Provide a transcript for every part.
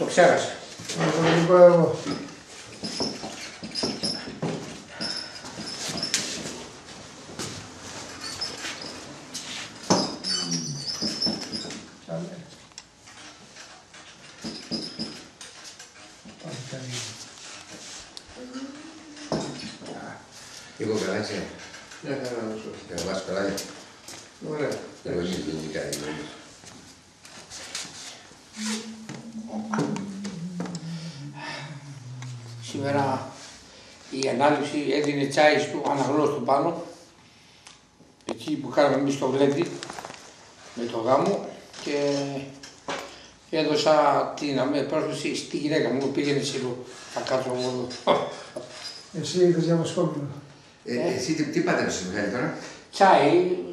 Το ξέχασα. Να το πω εγώ. Καλέ. Πάμε καλή. Εγώ καλά είσαι. Ναι, ναι, ναι, σωστά. Καλά καλά. είναι. Ωραία. Εγώ είμαι γενικά είμαι. Σήμερα η ανάληψη έδινε τσάι στο αναγνώστο πάνω, εκεί που κάναμε εμείς το γλέντι με το γάμο και έδωσα την αμέ πρόσκληση στη γυναίκα μου, πήγαινε εσύ εδώ, θα κάτσω εγώ εδώ. Εσύ ήρθες για μοσχόμενο. Ε, εσύ τι, τι πάντρεψες Μιχάλη τώρα; Τσάι,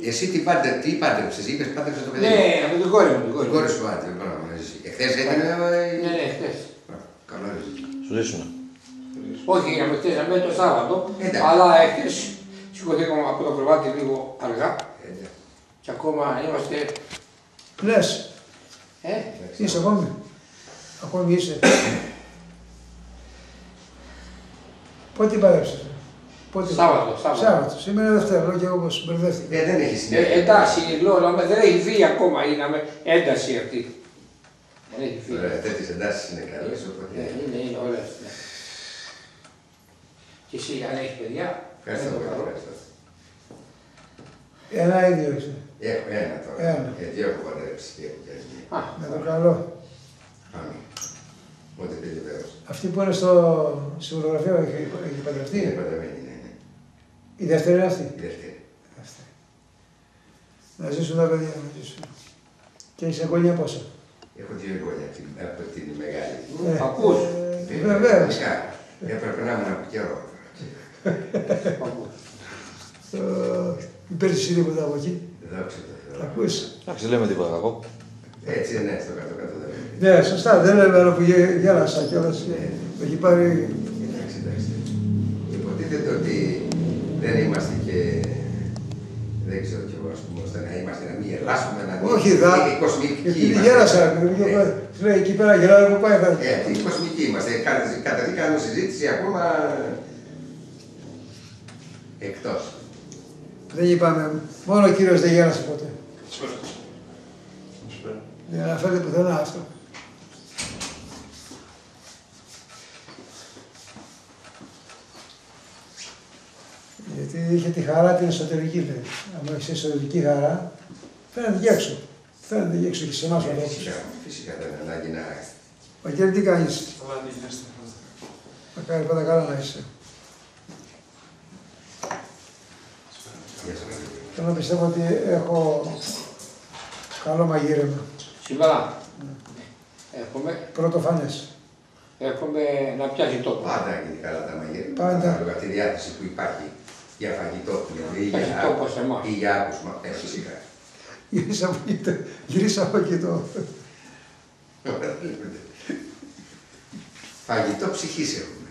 Εσύ τι, πάντρε, τι πάντρεψες, είπες πάντρεψες το παιδί. ναι, με την κόρη μου, την Η κόρη μου. κόρη σου άντρε, μπράβο, εσύ. Εχθές έγινε, ε, Ναι, ναι, χθες. Μπράβο, Καλό είναι. Σου ζήσουνε. Όχι, για χθες, να το Σάββατο, Εντάξει. αλλά χθες σηκωθήκαμε από το κρεβάτι λίγο αργά Ε, ναι. και ακόμα είμαστε, Λες, ε, είσαι ακόμη; Ακόμη είσαι; Πότε πάγεψες. Πότε; Σάββατο, Σάββατο. Σάββατο. Σήμερα είναι Δευτέρα, λέω και εγώ όπως μπερδεύτηκα. Ε, δεν έχεις Ε, συνέχεια. εντάξει, λέω, να με- δεν έχει φύγει ακόμα, είναι με ένταση αυτή. Δεν έχει φύγει. Ωραία, τέτοιες εντάσεις είναι καλές, Ναι, οπότε... είναι, είναι ωραία. Ναι. Και εσύ, αν έχεις παιδιά, Ευχαριστώ είναι το πολύ, καλό. ευχαριστώ. Ένα ίδιο είσαι. Έχω ένα τώρα. Ένα. Ε, δύο έχω παντρέψει, δύο έχω πιάσει. Α, Με το καλό. Πάμε. Ό,τι θέλει βέβαιος. Αυτή που είναι στο, στη φωτογραφία έχει, έχει παντρευτεί; Είναι παντρεμένη, ναι, ναι. Η δεύτερη είναι αυτή; Η δεύτερη. Αυτή. Να ζήσουν τα παιδιά, να ζήσουν. Και έχει εγγονία πόσα. Έχω δύο εγγόνια την- από την μεγάλη. Ε, ακούς. Ε, Βεβαίως. Φυσικά. Έπρεπε να ήμουν από καιρό. Ακούς. Μην παίρνεις τίποτα από εκεί. Δόξα τω Τα Θεώ. ακούς. Εντάξει, δεν λέμε τίποτα κακό. Έτσι είναι, στο κάτω-κάτω δεν είναι. Ναι, σωστά. Δεν λέμε άλλο που γέ- γέλασα κιόλας. Με έχει πάρει. Εντάξει, εντάξει. Υποτίθεται ότι δεν είμαστε και. Δεν ξέρω κι εγώ, ας πούμε, ώστε να είμαστε, να μην γελάσουμε, να μην. Όχι, δα. Οι κοσμικοί Επειδή είμαστε. γέλασα. Ε, Του λέει εκεί πέρα γελάει που πάει. θα- Ε, οι κοσμικοί είμαστε. Κα- Καταρχήν κάνουμε συζήτηση ακόμα εκτός. Δεν είπαμε. Μόνο ο κύριος δεν γέλασε ποτέ. Δεν αναφέρεται πουθενά αυτό. Γιατί είχε τη χαρά την εσωτερική λέει. Αν έχεις εσωτερική χαρά, φαίνεται και έξω. Φαίνεται και έξω και σε εμάς ο Ε, λόγος. Φυσικά, φυσικά δεν είναι ανάγκη να. Βαγγέλη, τι κάνεις; Μακάρι πάντα καλά να είσαι. Θέλω να πιστεύω ότι έχω καλό μαγείρεμα. Σήμερα έχουμε, Πρωτοφανές. έχουμε να πιάσει τόπο. Πάντα είναι καλά τα μαγειρία. Πάντα. Ανάλογα της διάθεση που υπάρχει για φαγητό, δηλαδή ή Έχει για, τόπο σε εμάς. ή για άκουσμα. Ε, φυσικά. Γυρίσα από εκεί το, γυρίσα από εκεί το. Φαγητό ψυχής έχουμε.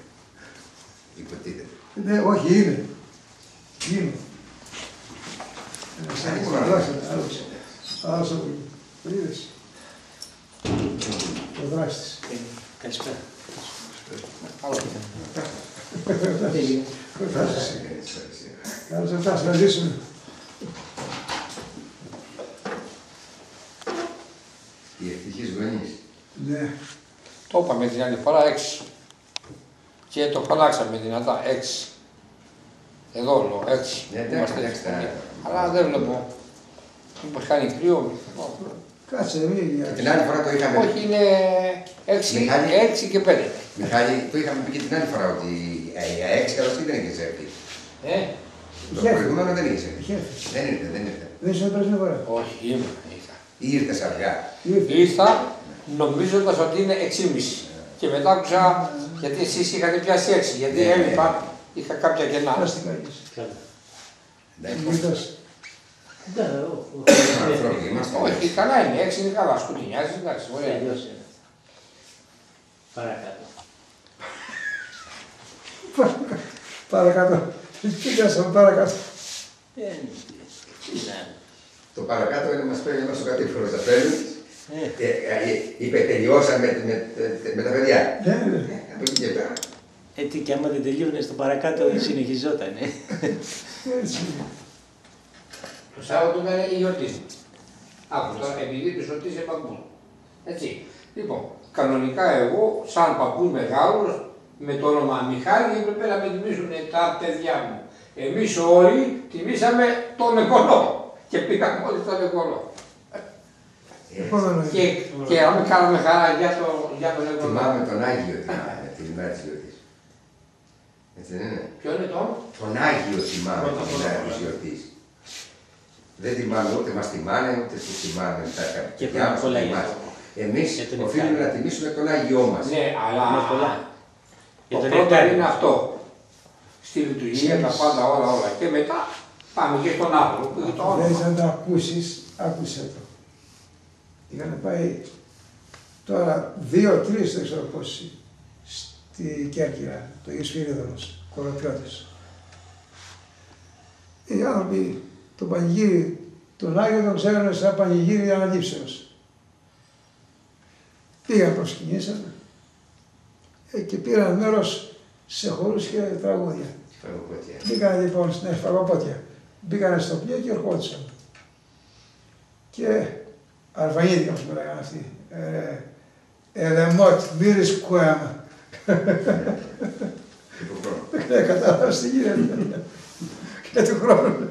Υποτίθεται. Ναι, όχι, είναι. Είναι. Ε, σαν Άλλη να φορά. αλλάξει, άλλος. Άλλος από εκεί. Το είδες. Ο δράστης. Καλησπέρα. Άλλο. Φτάσεις. Ε, έτσι, έτσι. Καλώς ήρθας, να ζήσουμε. Οι ευτυχείς γονείς. Ναι. Το είπαμε την άλλη φορά έξι. Και το χαλάξαμε δυνατά έξι. Εδώ λέω έξι. Ναι, εντάξει, Είμαστε εντάξει, έξι. τα- Αλλά δεν βλέπω. Μήπως κάνει κρύο. Κάτσε, μην Και γίνει. την άλλη φορά το είχαμε. Όχι, είναι έξι, Μιχάλη. έξι και πέντε. Μιχάλη, το είχαμε πει και την άλλη φορά ότι η ΑΕΚ καλώς δεν είχε έρθει. Ε, Το Είχε έρθει. προηγούμενο δεν είχε έρθει. Είχε έρθει. Δεν ήρθε, δεν ήρθε. Δεν είσαι πέρασε μια φορά. όχι, ήμουν. Ήρθα. Ή ήρθες αργά. Ήρθε. Ήρθα νομίζοντας ότι είναι έξι Και μετά άκουσα γιατί εσείς είχατε πιάσει έξι. Γιατί Ναι, ναι. έλειπα, είχα κάποια κενά. Πας τι κάνεις. Εντάξει, Μήπως. άνθρωποι είμαστε. Όχι, καλά είναι. Έξι είναι καλά. Σκουτινιάζεις, εντάξει, ωραία. Παρακάτω. Παρακάτω. Τι πιάσαμε παρακάτω. Ε, τι να είναι. Το παρακάτω είναι μας παίρνει μέσα στο κατήφορο. Τα παίρνει. Ε, Ε, ε, είπε τελειώσαμε με, με, με τα παιδιά. Ναι, ναι. Ε, Από εκεί και πέρα. Έτσι και άμα δεν τελείωνες στο παρακάτω συνεχιζόταν. Ε. Έτσι. Το Σάββατο μέρα η γιορτή. Άκου τώρα, επειδή τους ότι είσαι παππούς. Έτσι. Λοιπόν, κανονικά εγώ, σαν παππούς μεγάλο, με το όνομα Μιχάλη, έπρεπε να με τιμήσουν τα παιδιά μου. Εμείς όλοι τιμήσαμε τον Εκολό. Και πήγαμε όλοι στον Εκολό. Επόμενος. Και, και να μην κάνουμε χαρά για, το, για τον Εκολό. Θυμάμαι τον Άγιο θυμάμαι, την ημέρα της γιορτής. Έτσι δεν είναι; Ποιο είναι το όνομα; Τον Άγιο θυμάμαι Πρώτα την απ' όλα. ημέρα της γιορτής. Δεν θυμάμαι ούτε μας τιμάνε, ούτε τους τιμάνε τα Και παιδιά μας. πολλά τα για τιμάς. το- Εμείς για τον οφείλουμε Ιθάκη. να τιμήσουμε τον Άγιό μας. Ναι, αλλά Με πολλά. Για το τον πρώτο Εκτάριο. είναι αυτό. Στη λειτουργία, τα πάντα, όλα, όλα. Και μετά πάμε και στον άνθρωπο που έχει το Θες όνομα. να το ακούσεις, άκουσε το. Είχαν πάει τώρα δύο-τρεις, δεν ξέρω πόσοι, στη Κέρκυρα, το Ιης Φυρίδωνος, κοροπιώτες. Οι άνθρωποι τον πανηγύρι, τον Άγιο τον ξέρουν σαν πανηγύρι αναλήψεως. Πήγαν, προσκυνήσαν ε, και πήραν μέρος σε χορούς και τραγούδια. Φαγοπότια. Μπήκαν λοιπόν στην Εφαγοπότια. Μπήκαν στο πλοίο και ερχόντουσαν. Και Αρβανίδικα όπως λέγανε αυτοί. Ε, Ελεμότ, μύρις κουέμα. Υποκρόνο. Δεν κατάλαβες τι γίνεται. Και του χρόνου.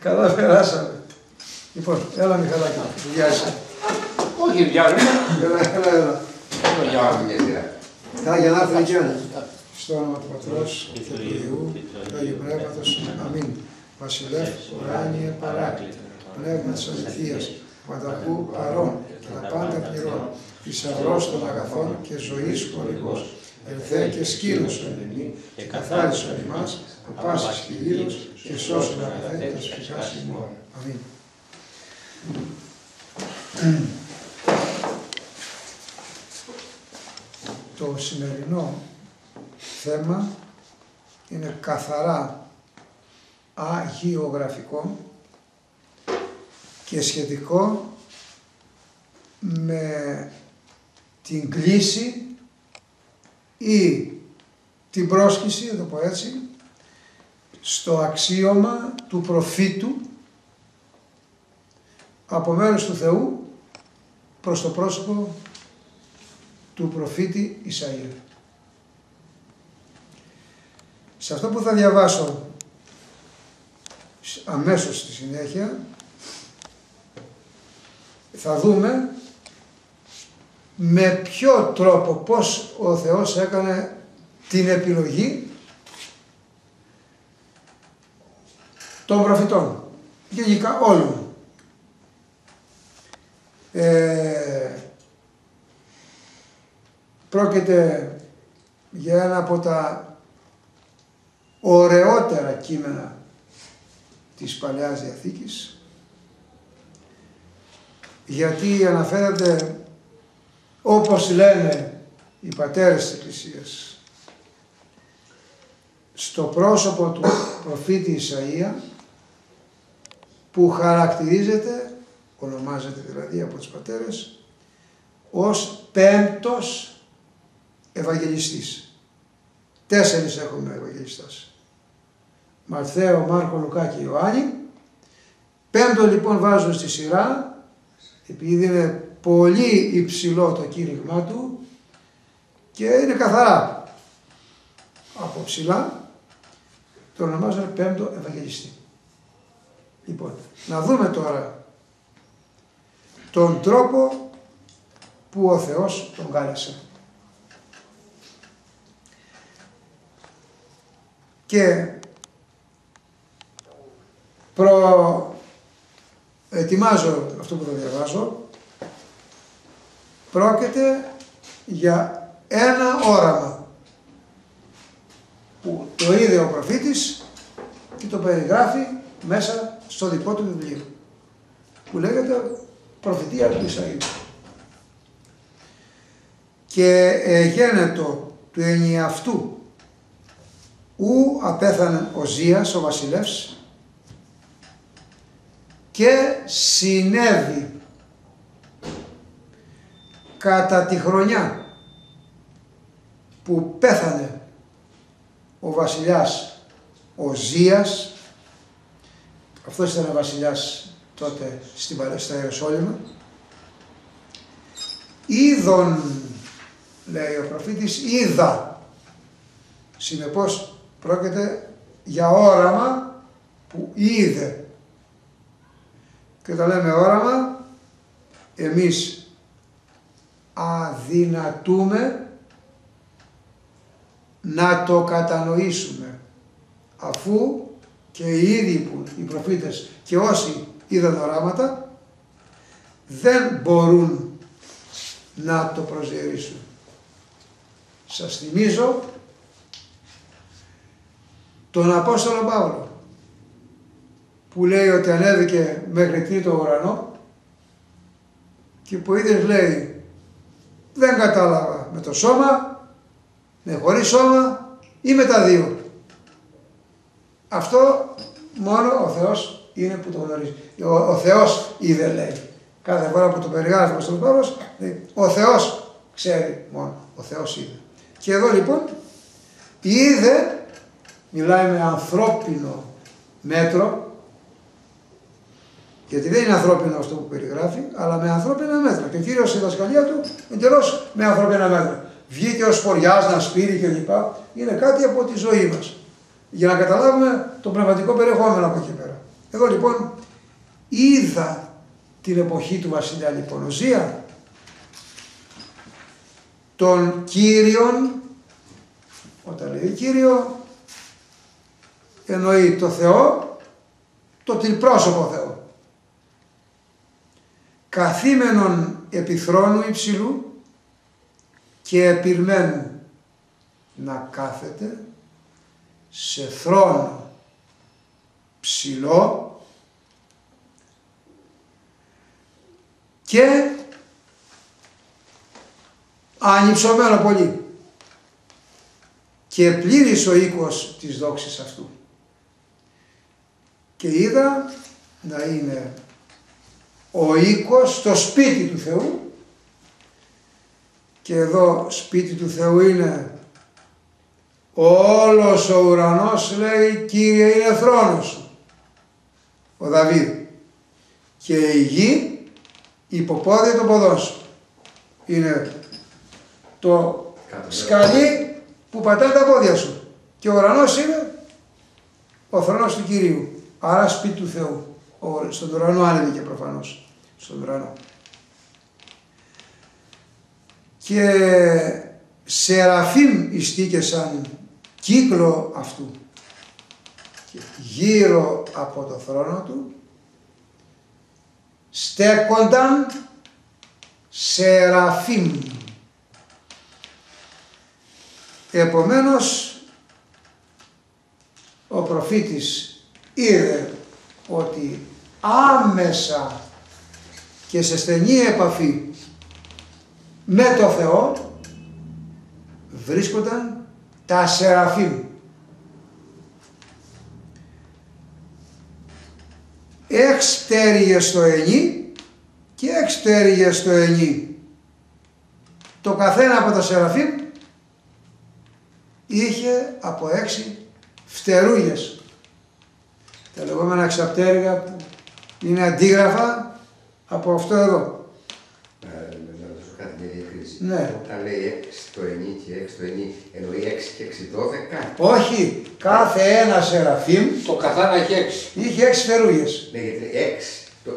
Καλά περάσαμε. Λοιπόν, έλα Μιχαλάκη, βιάζεσαι. Όχι, διάλειμμα. Έλα, έλα, έλα. Πάμε μια σειρά. Καλά για να έρθει και Στο όνομα του Πατρός και του Υιού και του Αγίου Πνεύματος. Αμήν. Βασιλεύ, ουράνιε παράκλητε, πνεύμα της αληθείας, πανταχού παρών και τα πάντα πληρών, θησαυρός των αγαθών και ζωής χορηγός, ελθέ και σκύλος εν εμεί, και καθάρισον εμάς, από πάσης χιλίος και σώσον αγαθέντας φυσάς ημών. Αμήν. Το σημερινό θέμα είναι καθαρά αγιογραφικό και σχετικό με την κλίση ή την πρόσκληση, να το πω έτσι, στο αξίωμα του προφήτου από μέρους του Θεού προς το πρόσωπο του προφήτη Ισαΐα. Σε αυτό που θα διαβάσω αμέσως στη συνέχεια θα δούμε με ποιο τρόπο, πώς ο Θεός έκανε την επιλογή των προφητών, γενικά όλων. Ε, πρόκειται για ένα από τα ωραιότερα κείμενα της Παλαιάς Διαθήκης γιατί αναφέρεται όπως λένε οι πατέρες της Εκκλησίας στο πρόσωπο του προφήτη Ισαΐα που χαρακτηρίζεται, ονομάζεται δηλαδή από τους πατέρες, ως πέμπτος Ευαγγελιστής. Τέσσερις έχουμε Ευαγγελιστάς. Μαρθαίο, Μάρκο, Λουκά και Ιωάννη. Πέμπτο λοιπόν βάζω στη σειρά, επειδή είναι πολύ υψηλό το κήρυγμά του και είναι καθαρά από ψηλά, το ονομάζω πέμπτο Ευαγγελιστή. Λοιπόν, να δούμε τώρα τον τρόπο που ο Θεός τον κάλεσε. Και προετοιμάζω αυτό που θα διαβάζω. Πρόκειται για ένα όραμα που το είδε ο προφήτης και το περιγράφει μέσα στο δικό του βιβλίο που λέγεται προφητεία του Ισαΐου. Και γένετο του ενιαυτού ου απέθανε ο Ζίας, ο βασιλεύς, και συνέβη κατά τη χρονιά που πέθανε ο βασιλιάς ο Ζίας, αυτός ήταν ο βασιλιάς τότε στην στα Ιεροσόλυμα, είδον, λέει ο προφήτης, είδα. Συνεπώς πρόκειται για όραμα που είδε. Και όταν λέμε όραμα, εμείς αδυνατούμε να το κατανοήσουμε αφού και οι ίδιοι που οι προφήτες και όσοι είδαν οράματα δεν μπορούν να το προσδιορίσουν. Σας θυμίζω τον Απόστολο Παύλο που λέει ότι ανέβηκε μέχρι τρίτο ουρανό και που ίδιος λέει δεν κατάλαβα με το σώμα, με χωρίς σώμα ή με τα δύο. Αυτό μόνο ο Θεός είναι που το γνωρίζει. Ο, ο Θεός είδε λέει. Κάθε φορά που το περιγράφει στον Παύλος, ο Θεός ξέρει μόνο. Ο Θεός είδε. Και εδώ λοιπόν είδε, μιλάει με ανθρώπινο μέτρο, γιατί δεν είναι ανθρώπινο αυτό που περιγράφει, αλλά με ανθρώπινα μέτρα. Και ο κύριος στη δασκαλία του εντελώς με ανθρώπινα μέτρα. Βγήκε ο σποριά να σπείρει κλπ. Είναι κάτι από τη ζωή μας. Για να καταλάβουμε το πνευματικό περιεχόμενο από εκεί πέρα. Εδώ λοιπόν είδα την εποχή του βασιλιά λοιπόν ο Ζία, τον Κύριον, όταν λέει Κύριο, εννοεί το Θεό, το τριπρόσωπο Θεό καθήμενον επιθρόνου υψηλού και επιρμένου να κάθεται σε θρόνο ψηλό και ανυψωμένο πολύ και πλήρης ο οίκος της δόξης αυτού. Και είδα να είναι ο οίκος στο σπίτι του Θεού. Και εδώ σπίτι του Θεού είναι όλος ο ουρανός λέει Κύριε είναι θρόνος σου. Ο Δαβίδ. Και η γη υποπόδια των ποδών σου. Είναι το σκαλί που πατάει τα πόδια σου. Και ο ουρανός είναι ο θρόνος του Κυρίου άρα σπίτι του Θεού στον ουρανό ανέβηκε προφανώς. Στον ουρανό. Και σεραφείμ σαν κύκλο αυτού και γύρω από το θρόνο του στέκονταν σεραφείμ. Επομένως ο προφήτης είδε ότι άμεσα και σε στενή επαφή με το Θεό βρίσκονταν τα Σεραφείμ. Έξ στο ενί και έξ στο ενί. Το καθένα από τα Σεραφείμ είχε από έξι φτερούγες. Τα λεγόμενα εξαπτέρια που είναι αντίγραφα από αυτό εδώ. Να ρωτήσω κάτι μια διακρίση. Ναι. Όταν λέει 6 το 9 και 6 το 9, εννοεί 6 και 6 12. Όχι, κάθε ένα σεραφείμ. Το καθένα έχει 6. Είχε 6 φερούγες. Ναι, γιατί 6 το,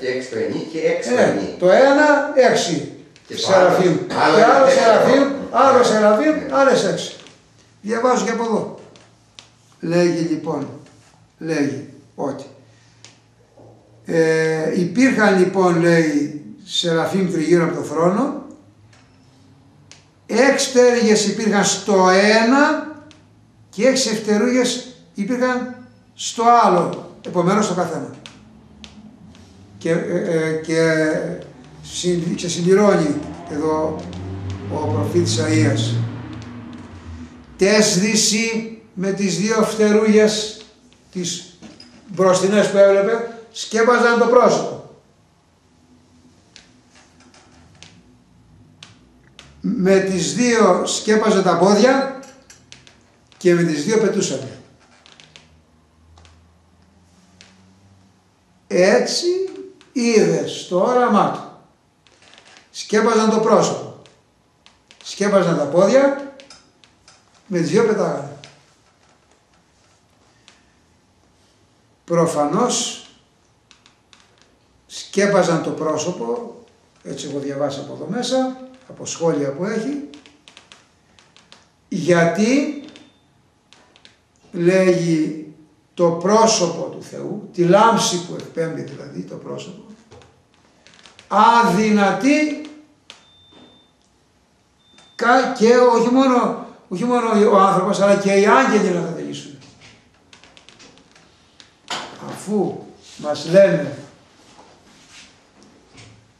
και 6 το 9 και 6 ναι, το 9. Το ένα 6 Και σεραφείμ. άλλο- Και άλλο άλλο είναι σεραφείμ, τέσσερα. άλλο Ναι. σεραφείμ, Ναι. άλλες 6. Διαβάζω και από εδώ. Λέγει λοιπόν, λέγει ότι ε, υπήρχαν λοιπόν λέει σεραφείμ τριγύρω από το θρόνο έξι πτέρυγες υπήρχαν στο ένα και έξι ευτερούγες υπήρχαν στο άλλο, επομένως στο καθένα. Και, ε, ε, και, συν- και συμπληρώνει εδώ ο προφήτης Αΐας. Τες δύση με τις δύο φτερούγες τις μπροστινές που έβλεπε σκέπαζαν το πρόσωπο. με τις δύο σκέπαζε τα πόδια και με τις δύο πετούσανε. Έτσι είδες στο όραμά του. Σκέπαζαν το πρόσωπο. Σκέπαζαν τα πόδια, με τις δύο πετάγανε. Προφανώς σκέπαζαν το πρόσωπο, έτσι έχω διαβάσει από εδώ μέσα, από σχόλια που έχει, γιατί λέγει το πρόσωπο του Θεού, τη λάμψη που εκπέμπει δηλαδή το πρόσωπο, αδυνατή και όχι μόνο, όχι μόνο ο άνθρωπος αλλά και οι άγγελοι να τα Αφού μας λένε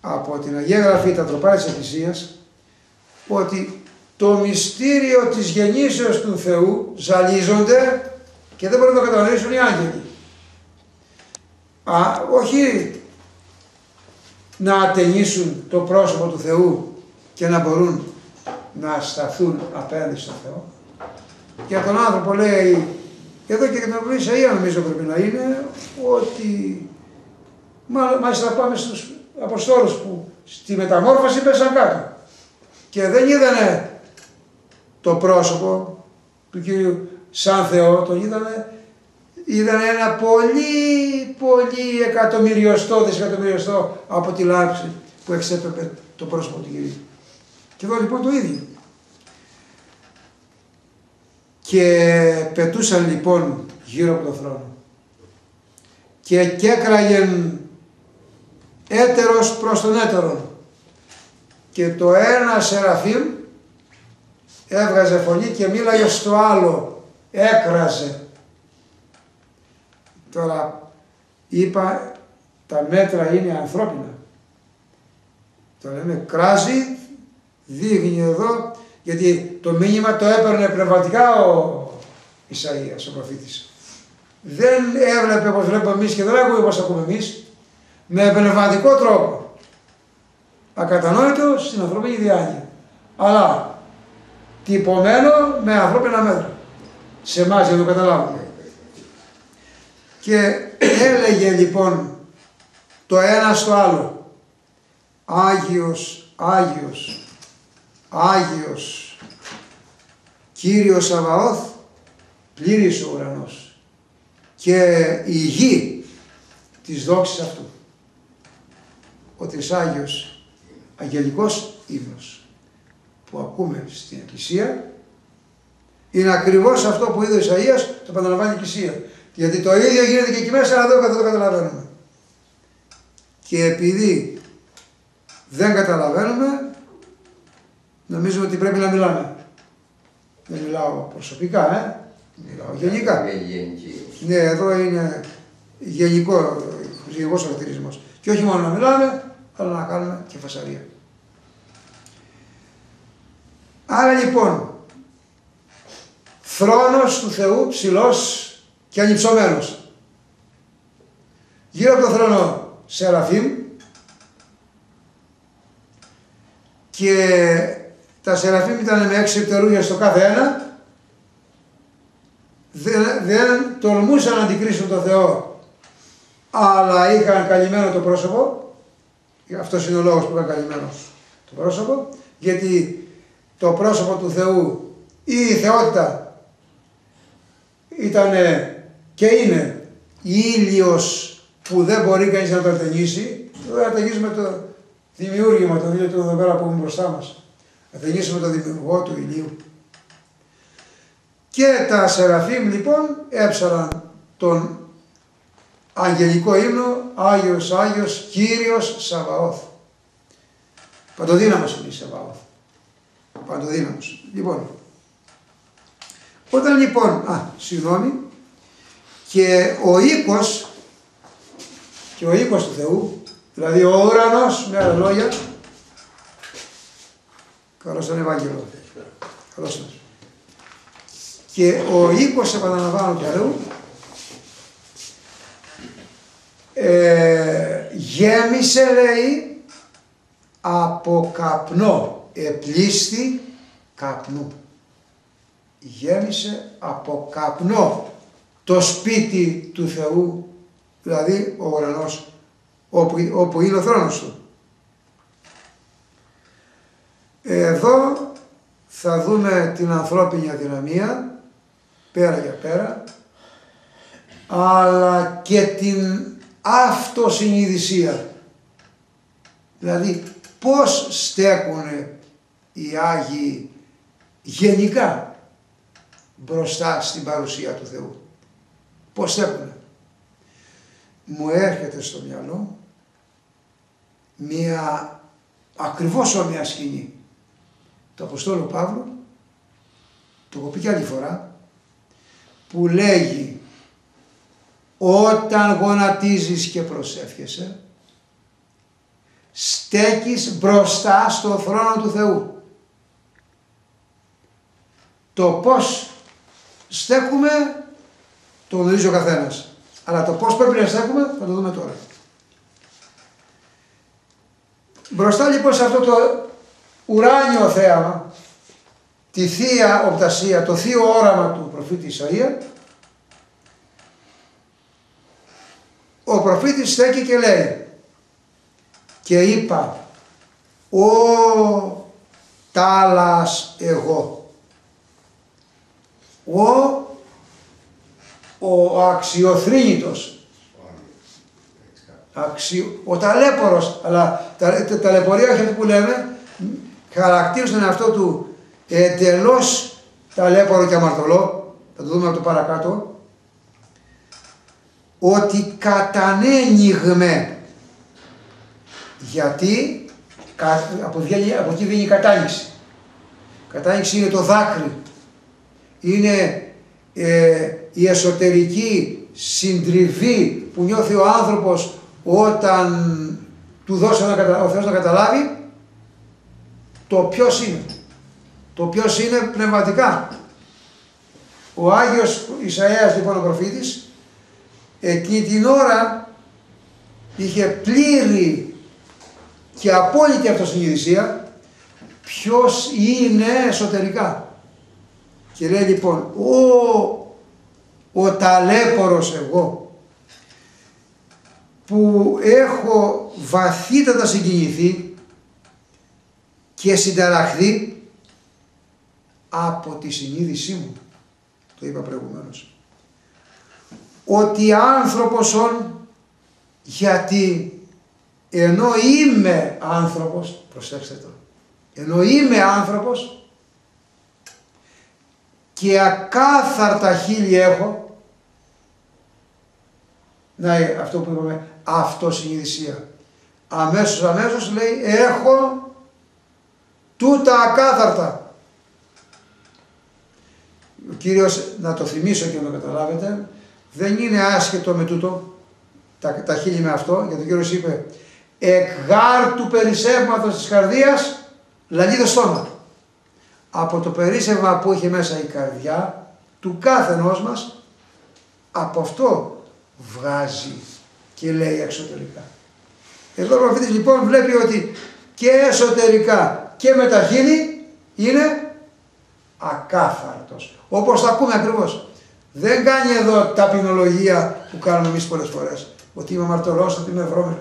από την Αγία Γραφή τα τροπάρια της Εκκλησίας ότι το μυστήριο της γεννήσεως του Θεού ζαλίζονται και δεν μπορούν να το κατανοήσουν οι άγγελοι. Α, όχι να ατενίσουν το πρόσωπο του Θεού και να μπορούν να σταθούν απέναντι στον Θεό. Για τον άνθρωπο λέει, εδώ και την Ευρωπαϊκή Ισαΐα νομίζω πρέπει να είναι, ότι μάλιστα πάμε στους Αποστόλους που στη μεταμόρφωση πέσαν κάτω και δεν είδανε το πρόσωπο του Κύριου σαν Θεό, το είδανε, είδανε ένα πολύ πολύ εκατομμυριωστό, δισεκατομμυριωστό από τη λάμψη που εξέπεπε το πρόσωπο του Κυρίου. Και εδώ λοιπόν το ίδιο. Και πετούσαν λοιπόν γύρω από τον θρόνο. Και κέκραγεν έτερος προς τον έτερον. Και το ένα σεραφείμ έβγαζε φωνή και μίλαγε στο άλλο, έκραζε. Τώρα είπα τα μέτρα είναι ανθρώπινα. Το λέμε κράζει, δείχνει εδώ, γιατί το μήνυμα το έπαιρνε πνευματικά ο Ισαΐας, ο προφήτης. Δεν έβλεπε όπως βλέπουμε εμείς και δεν ακούγε όπως ακούμε εμείς, με πνευματικό τρόπο. Ακατανόητο στην ανθρώπινη διάνοια. Αλλά τυπωμένο με ανθρώπινα μέτρα. Σε εμάς για να το καταλάβουμε. Και έλεγε λοιπόν το ένα στο άλλο. Άγιος, Άγιος, Άγιος, Κύριος Σαβαώθ, πλήρης ο ουρανός και η γη της δόξης αυτού. Ο Τρισάγιος Αγγελικός ύμνος που ακούμε στην Εκκλησία είναι ακριβώς αυτό που είδε ο Ισαΐας, το επαναλαμβάνει η Εκκλησία. Γιατί το ίδιο γίνεται και εκεί μέσα, αλλά δεν το καταλαβαίνουμε. Και επειδή δεν καταλαβαίνουμε, νομίζουμε ότι πρέπει να μιλάμε. Δεν μιλάω προσωπικά, ε. Μιλάω γενικά. Ναι, εδώ είναι γενικό, γενικός χαρακτηρισμός. Και όχι μόνο να μιλάμε, αλλά να κάνουμε και φασαρία. Άρα λοιπόν, θρόνος του Θεού ψηλός και ανυψωμένος. Γύρω από το θρόνο Σεραφείμ και τα Σεραφείμ ήταν με έξι πτερούγια στο κάθε ένα δεν, δεν τολμούσαν να αντικρίσουν τον Θεό αλλά είχαν καλυμμένο το πρόσωπο. Αυτός είναι ο λόγος που είχαν καλυμμένο το πρόσωπο. Γιατί το πρόσωπο του Θεού ή η θεότητα ήταν και είναι ήλιος που δεν μπορεί κανείς να το ατενίσει, δεν ατενίσουμε το δημιούργημα, το ήλιο του εδώ πέρα που είναι μπροστά μας. Ατενίσουμε το δημιουργό του ηλίου. Και τα Σεραφείμ λοιπόν έψαλαν τον αγγελικό ύμνο Άγιος Άγιος Κύριος Σαβαώθ. Παντοδύναμος είναι η Σαβαώθ. Παντοδύναμος. Λοιπόν, όταν λοιπόν, α, συγγνώμη, και ο οίκος και ο οίκος του Θεού, δηλαδή ο ουρανός, με άλλα λόγια, καλώς τον Ευάγγελο, καλώς τον. Και ο οίκος, επαναλαμβάνω του Θεού, ε, γέμισε λέει από καπνό, επλήστη καπνού. Γέμισε από καπνό το σπίτι του Θεού, δηλαδή ο ουρανός, όπου, όπου είναι ο θρόνος του. Εδώ θα δούμε την ανθρώπινη αδυναμία, πέρα για πέρα, αλλά και την αυτοσυνειδησία. Δηλαδή πώς στέκουν οι Άγιοι γενικά μπροστά στην παρουσία του Θεού. Πώς στέκουν. Μου έρχεται στο μυαλό μία ακριβώς όμοια σκηνή του Αποστόλου Παύλου, το έχω πει και άλλη φορά, που λέγει όταν γονατίζεις και προσεύχεσαι, στέκεις μπροστά στο θρόνο του Θεού. Το πώς στέκουμε το γνωρίζει ο καθένας. Αλλά το πώς πρέπει να στέκουμε θα το δούμε τώρα. Μπροστά λοιπόν σε αυτό το ουράνιο θέαμα, τη θεία οπτασία, το θείο όραμα του προφήτη Ισαΐα, ο προφήτης στέκει και λέει και είπα «Ω τάλας εγώ, ο, ο αξιοθρύνητος, ο ταλέπορος, αλλά τα, τα, ταλαιπωρία όχι που λέμε, χαρακτήρισε τον εαυτό του εντελώς ταλέπορο και αμαρτωλό, θα το δούμε από το παρακάτω, ότι κατανένιγμε γιατί από, από εκεί βγαίνει η κατάνοιξη. Η κατάνοιξη είναι το δάκρυ. Είναι ε, η εσωτερική συντριβή που νιώθει ο άνθρωπος όταν του δώσει ο Θεός να καταλάβει το ποιος είναι. Το ποιος είναι πνευματικά. Ο Άγιος Ισαΐας λοιπόν ο προφήτης εκείνη την ώρα είχε πλήρη και απόλυτη αυτοσυνειδησία ποιος είναι εσωτερικά. Και λέει λοιπόν, ο, ο ταλέπορος εγώ που έχω βαθύτατα συγκινηθεί και συνταραχθεί από τη συνείδησή μου. Το είπα προηγουμένως. Ότι άνθρωπος όν γιατί ενώ είμαι άνθρωπος, προσέξτε το, ενώ είμαι άνθρωπος και ακάθαρτα χείλη έχω, να αυτό που είπαμε, αυτοσυνειδησία. Αμέσως, αμέσως λέει, έχω τούτα ακάθαρτα. Ο Κύριος, να το θυμίσω και να το καταλάβετε, δεν είναι άσχετο με τούτο, τα, τα χείλη με αυτό, γιατί ο Κύριος είπε, εκ γάρ του περισσεύματος της καρδίας λαλεί το στόμα. Από το περίσευμα που είχε μέσα η καρδιά του κάθε ενός μας, από αυτό βγάζει και λέει εξωτερικά. Εδώ ο προφήτης λοιπόν βλέπει ότι και εσωτερικά και με τα χείλη είναι ακάθαρτος. Όπως θα ακούμε ακριβώς. Δεν κάνει εδώ ταπεινολογία που κάνουμε εμείς πολλές φορές. Ότι είμαι αμαρτωλός, ότι είμαι βρώμης.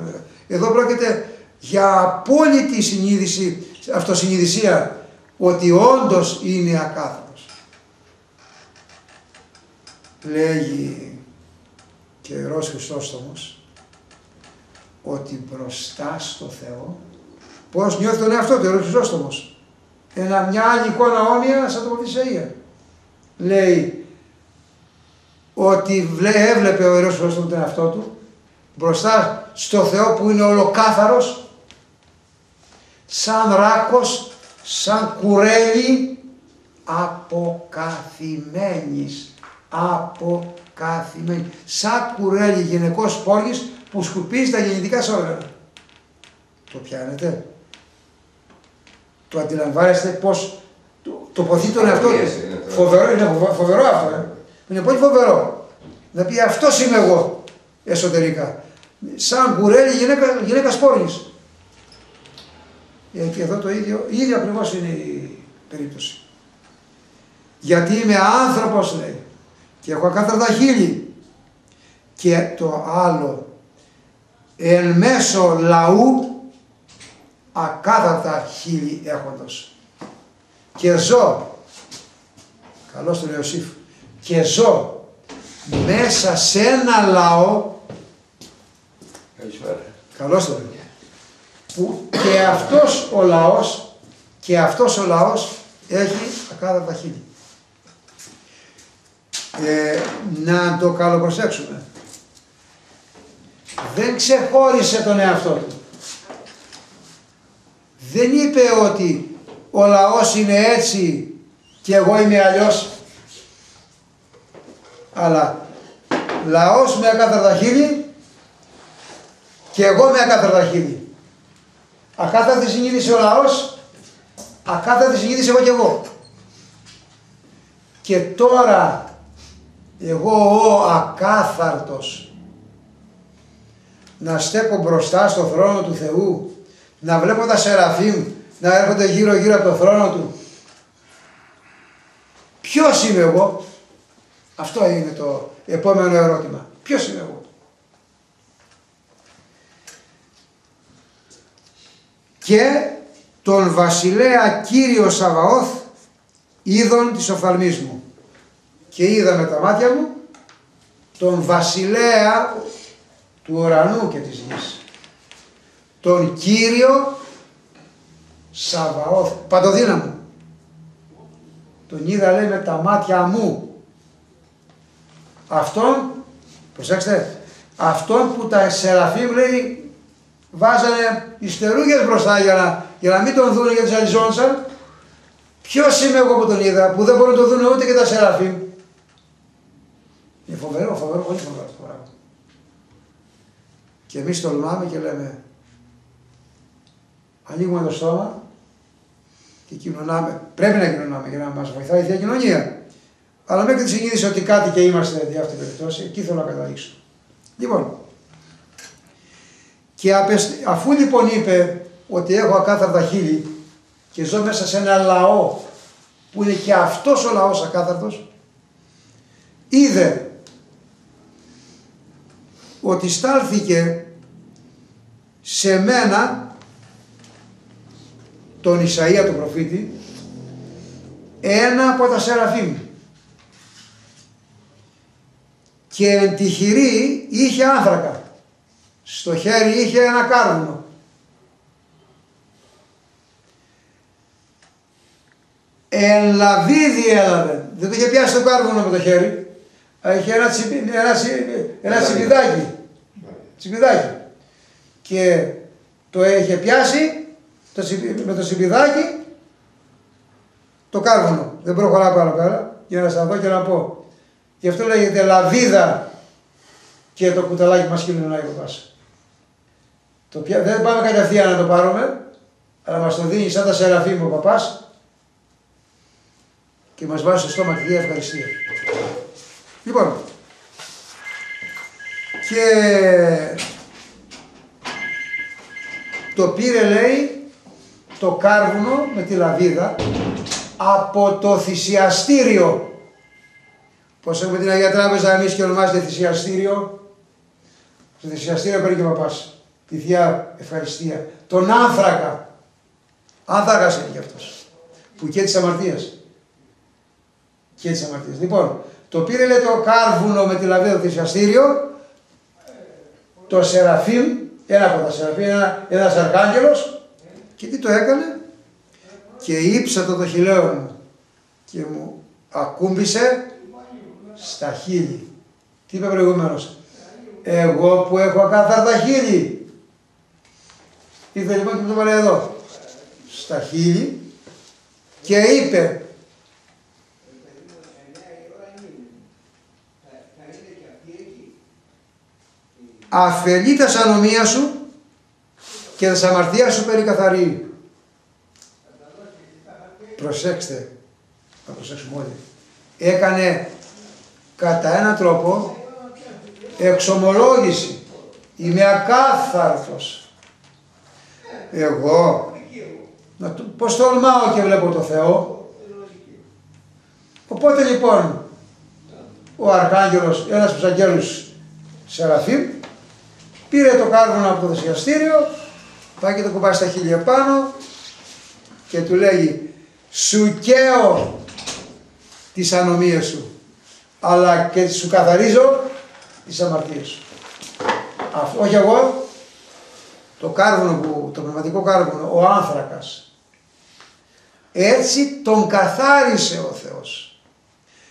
Εδώ πρόκειται για απόλυτη συνείδηση, αυτοσυνειδησία ότι όντως είναι ακάθαρος. Λέγει και ο Ιερός Χριστόστομος ότι μπροστά στο Θεό πώς νιώθει τον εαυτό του ο Ιερός Χριστόστομος. Ένα, μια άλλη εικόνα όμοια σαν το Οδυσσαία. Λέει ότι έβλεπε ο Ιερός Χριστόστομος τον εαυτό του μπροστά στο Θεό που είναι ολοκάθαρος, σαν ράκος, σαν κουρέλι αποκαθημένης, αποκαθημένης, σαν κουρέλι γυναικός πόργης που σκουπίζει τα γεννητικά σώργανα. Το πιάνετε; Το αντιλαμβάνεστε πως το, τοποθεί τον εαυτό του. Φοβερό, είναι φοβερό αυτό. Ε. Είναι πολύ φοβερό. Να πει αυτός είμαι εγώ εσωτερικά σαν κουρέλι γυναίκα, γυναίκα Ε, και εδώ το ίδιο, η ίδια ακριβώς είναι η περίπτωση. Γιατί είμαι άνθρωπος λέει και έχω ακάθαρτα χείλη και το άλλο εν μέσω λαού ακάθαρτα χείλη έχοντος και ζω καλώς τον Ιωσήφ και ζω μέσα σε ένα λαό καλώς τον που και αυτός ο λαός και αυτός ο λαός έχει ακάθαρτα χείλη ε, να το καλοπροσέξουμε. Δεν ξεχώρισε τον εαυτό του. Δεν είπε ότι ο λαός είναι έτσι και εγώ είμαι αλλιώς. Αλλά λαός με ακάθαρτα χείλη και εγώ με ακάθαρτα χείλη. Ακάθαρτη συνείδησε ο λαός, ακάθαρτη συνείδησε εγώ και εγώ. Και τώρα εγώ ο ακάθαρτος να στέκω μπροστά στο θρόνο του Θεού, να βλέπω τα Σεραφείμ να έρχονται γύρω γύρω από το θρόνο του. Ποιος είμαι εγώ, αυτό είναι το επόμενο ερώτημα. Ποιος είμαι εγώ; Και τον βασιλέα Κύριο Σαβαώθ είδων της οφθαλμής μου και είδα με τα μάτια μου τον βασιλέα του ουρανού και της γης. Τον Κύριο Σαβαώθ, παντοδύναμο. Τον είδα λέει με τα μάτια μου. Αυτόν, προσέξτε, αυτόν που τα Σεραφείμ λέει βάζανε ιστερούγες μπροστά για να, για να μην τον δούνε γιατί αλυζόντουσαν. Ποιος είμαι εγώ που τον είδα, που δεν μπορούν να τον δουν ούτε και τα Σεραφείμ; Είναι φοβερό, φοβερό, πολύ φοβερό αυτό το πράγμα. Και εμείς τολμάμε και λέμε, ανοίγουμε το στόμα και κοινωνάμε. Πρέπει να κοινωνάμε για να μας βοηθάει η Θεία Κοινωνία. Αλλά μέχρι τη συνείδηση ότι κάτι και είμαστε δι' αυτή την περιπτώση, εκεί θέλω να καταλήξω. Λοιπόν, και αφού λοιπόν είπε ότι έχω ακάθαρτα χείλη και ζω μέσα σε ένα λαό που είναι και αυτός ο λαός ακάθαρτος, είδε ότι στάλθηκε σε μένα τον Ισαΐα τον προφήτη ένα από τα Σεραφείμ. Και εν τη χειρή είχε άνθρακα. Στο χέρι είχε ένα κάρβουνο. Εν λαβίδι έλαβε. Δεν το είχε πιάσει το κάρβουνο με το χέρι είχε ένα, τσιπι, ένα, ένα τσιπιδάκι. Τσιπιδάκι. Και το είχε πιάσει το, με το τσιπιδάκι το κάρβουνο. Δεν προχωρά πάνω πέρα για να σας δω και να πω. Γι' αυτό λέγεται λαβίδα και το κουταλάκι μας να πάσα. Το πια, δεν πάμε κατευθείαν να το πάρουμε, αλλά μας το δίνει σαν τα σεραφείμ ο παπάς και μας βάζει στο στόμα τη Θεία Ευχαριστία. Λοιπόν, και το πήρε λέει το κάρβουνο με τη λαβίδα από το θυσιαστήριο. Πώς έχουμε την Αγία Τράπεζα εμείς και ονομάζεται θυσιαστήριο; Το θυσιαστήριο παίρνει και ο παπάς. Τη Θεία Ευχαριστία. Τον άνθρακα. Άνθρακας είναι και αυτός. Που και της αμαρτίας. Και της αμαρτίας. Λοιπόν, το πήρε λέει το κάρβουνο με τη λαβίδα του θυσιαστήριο, το Σεραφείμ, ένα από τα Σεραφείμ, ένα, ένας αρχάγγελος και τι το έκανε; Και ύψα το χιλέο μου και μου ακούμπησε στα χείλη. Τι είπε προηγουμένω. Εγώ που έχω ακάθαρτα χείλη. Ήρθε λοιπόν και μου το βάλε εδώ. Στα χείλη και είπε αφελεί τα σανομία σου και τα σαμαρτία σου περικαθαρεί. Προσέξτε, θα προσέξουμε όλοι. Έκανε κατά έναν τρόπο εξομολόγηση. Είμαι ακάθαρτος. Εγώ Να, πώς τολμάω και βλέπω το Θεό. Οπότε λοιπόν ο Αρχάγγελος, ένας από τους αγγέλους Σεραφείμ, πήρε το κάρβουνο από το θυσιαστήριο, πάει και το κουμπάει στα χείλια πάνω και του λέγει σου καίω τις ανομίες σου αλλά και σου καθαρίζω τις αμαρτίες σου. Αυτό, όχι εγώ, το κάρβουνο που, το πνευματικό κάρβουνο, ο άνθρακας. Έτσι τον καθάρισε ο Θεός.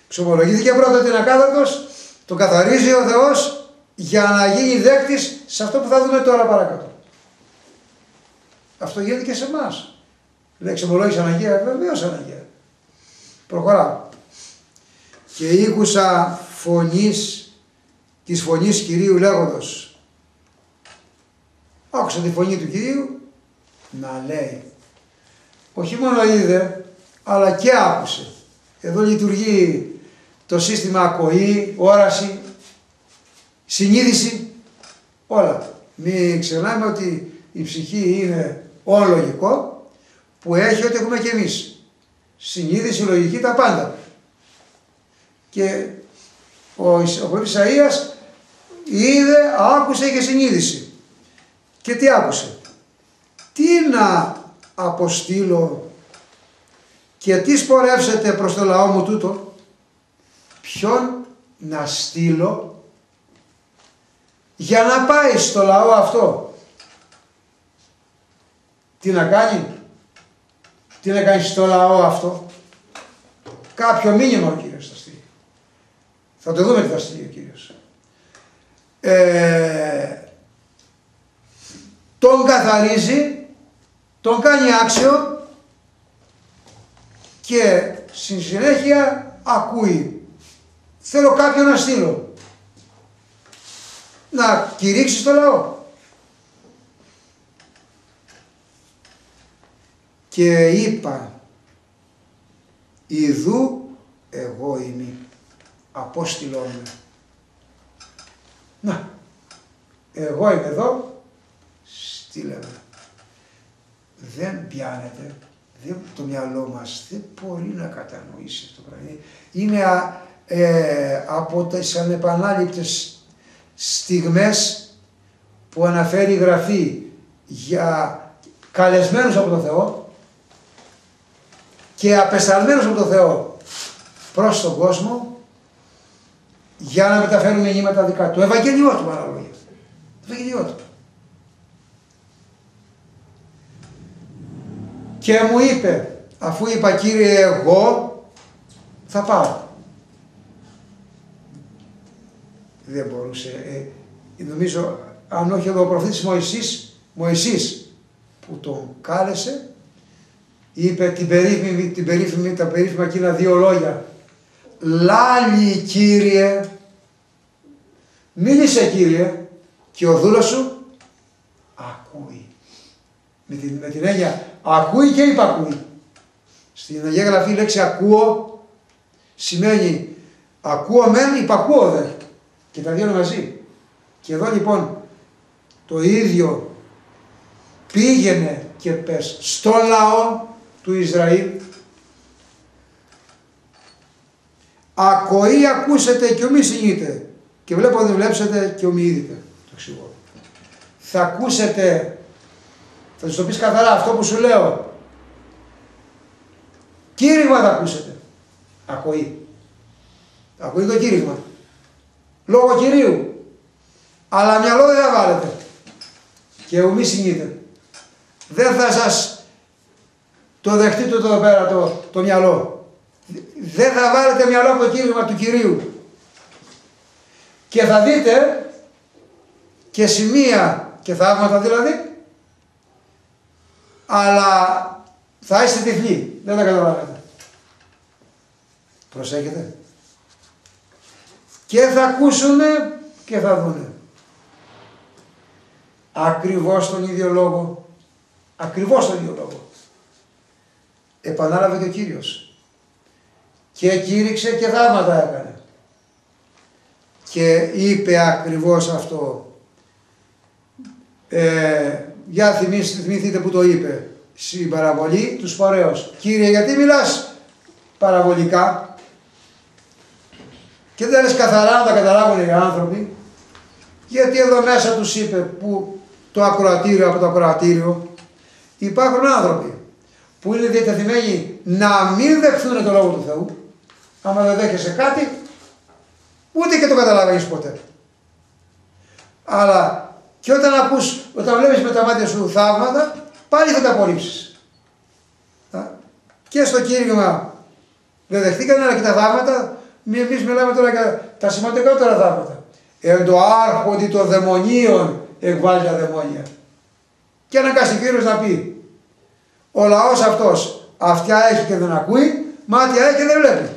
Ξομολογήθηκε πρώτα ότι είναι ακάθαρτος, τον καθαρίζει ο Θεός για να γίνει δέκτης σε αυτό που θα δούμε τώρα παρακάτω. Αυτό γίνεται και σε εμάς. Λέει ξεμολόγησε αναγκαία, βεβαίως αναγκαία. Προχωράω. Και ήκουσα φωνής, της φωνής Κυρίου λέγοντος. Άκουσα τη φωνή του Κυρίου να λέει. Όχι μόνο είδε, αλλά και άκουσε. Εδώ λειτουργεί το σύστημα ακοή, όραση, συνείδηση, όλα. Μην ξεχνάμε ότι η ψυχή είναι ολογικό που έχει ό,τι έχουμε και εμείς. Συνείδηση, λογική, τα πάντα. Και ο, ο Ισαΐας είδε, άκουσε και συνείδηση. Και τι άκουσε; Τι να αποστείλω και τι σπορεύσετε προς το λαό μου τούτο; Ποιον να στείλω για να πάει στο λαό αυτό; Τι να κάνει; Τι να κάνει στο λαό αυτό; Κάποιο μήνυμα ο Κύριος θα στείλει. Θα το δούμε τι θα στείλει ο Κύριος. Ε, τον καθαρίζει, τον κάνει άξιο και στη συνέχεια ακούει. Θέλω κάποιον να στείλω. Να κηρύξει το λαό. Και είπα, Ιδού εγώ είμαι, απόστηλός με. Να, εγώ είμαι εδώ, στείλε με. Δεν πιάνεται, δεν, το μυαλό μας δεν μπορεί να κατανοήσει αυτό το πράγμα. Είναι ε, από τις ανεπανάληπτες στιγμές που αναφέρει η Γραφή για καλεσμένους από τον Θεό και απεσταλμένος από τον Θεό προς τον κόσμο για να μεταφέρουν μηνύματα δικά του. Το Ευαγγελιό του παραλόγια. Το Ευαγγελιό του. Και μου είπε, αφού είπα Κύριε εγώ θα πάω. Δεν μπορούσε. Ε, νομίζω αν όχι εδώ ο προφήτης Μωυσής, Μωυσής που τον κάλεσε είπε την περίφημη, την περίφημη, τα περίφημα εκείνα δύο λόγια. Λάλη Κύριε, μίλησε Κύριε και ο δούλος σου ακούει. Με την, με την έννοια ακούει και υπακούει. Στην Αγία Γραφή η λέξη ακούω σημαίνει ακούω μεν, υπακούω δε. Και τα δύο είναι μαζί. Και εδώ λοιπόν το ίδιο πήγαινε και πες στο λαό του Ισραήλ. Ακοή ακούσετε και ομοί συνείτε. Και βλέπω ότι βλέψετε και ομοί είδετε το εξηγώ θα ακούσετε. Θα σου το πεις καθαρά αυτό που σου λέω. Κήρυγμα θα ακούσετε. Ακοή. Ακοή το κήρυγμα. Λόγω Κυρίου. Αλλά μυαλό δεν θα βάλετε. Και ομοί συνείτε. Δεν θα σας το δεχτείτε εδώ πέρα το, το μυαλό. Δεν θα βάλετε μυαλό από το κήρυγμα του Κυρίου. Και θα δείτε και σημεία και θαύματα δηλαδή, αλλά θα είστε τυφλοί. Δεν τα καταλαβαίνετε. Προσέχετε. Και θα ακούσουν και θα δούνε. Ακριβώς τον ίδιο λόγο. Ακριβώς τον ίδιο λόγο επανάλαβε και ο Κύριος. Και κήρυξε και θαύματα έκανε. Και είπε ακριβώς αυτό. Ε, για θυμίστε, θυμηθείτε που το είπε. στην παραβολή τους σπορέως. Κύριε γιατί μιλάς παραβολικά; Και δεν λες καθαρά να τα καταλάβουν οι άνθρωποι γιατί εδώ μέσα τους είπε που το ακροατήριο από το ακροατήριο υπάρχουν άνθρωποι που είναι διατεθειμένοι να μην δεχθούν το Λόγο του Θεού άμα δεν δέχεσαι κάτι ούτε και το καταλαβαίνεις ποτέ. Αλλά και όταν ακούς, όταν βλέπεις με τα μάτια σου θαύματα, πάλι θα τα απορρίψεις. Και στο κήρυγμα δεν δεχτήκανε, αλλά και τα θαύματα, εμείς μιλάμε τώρα για τα σημαντικότερα θαύματα. Εν το άρχοντι των δαιμονίων εκβάλλει τα δαιμόνια. Και αναγκάστηκε ο Κύριος να πει, ο λαός αυτός αυτιά έχει και δεν ακούει, μάτια έχει και δεν βλέπει.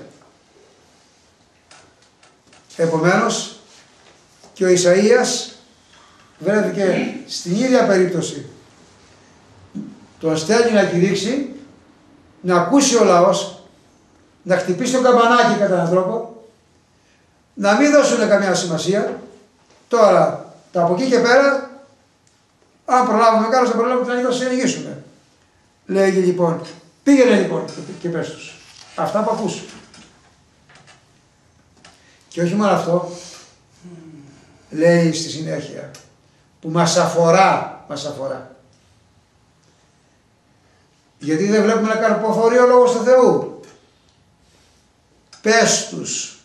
Επομένως και ο Ισαΐας βρέθηκε στην ίδια περίπτωση. Τον στέλνει να κηρύξει, να ακούσει ο λαός, να χτυπήσει το καμπανάκι κατά έναν τρόπο, να μην δώσουν καμιά σημασία. Τώρα, τα από εκεί και πέρα, αν προλάβουμε κάτω θα προλάβουμε να το συνεχίσουμε. Λέγει λοιπόν, πήγαινε λοιπόν και πες τους. Αυτά που ακούς. Και όχι μόνο αυτό, λέει στη συνέχεια, που μας αφορά, μας αφορά. Γιατί δεν βλέπουμε να καρποφορεί ο Λόγος του Θεού. Πες τους,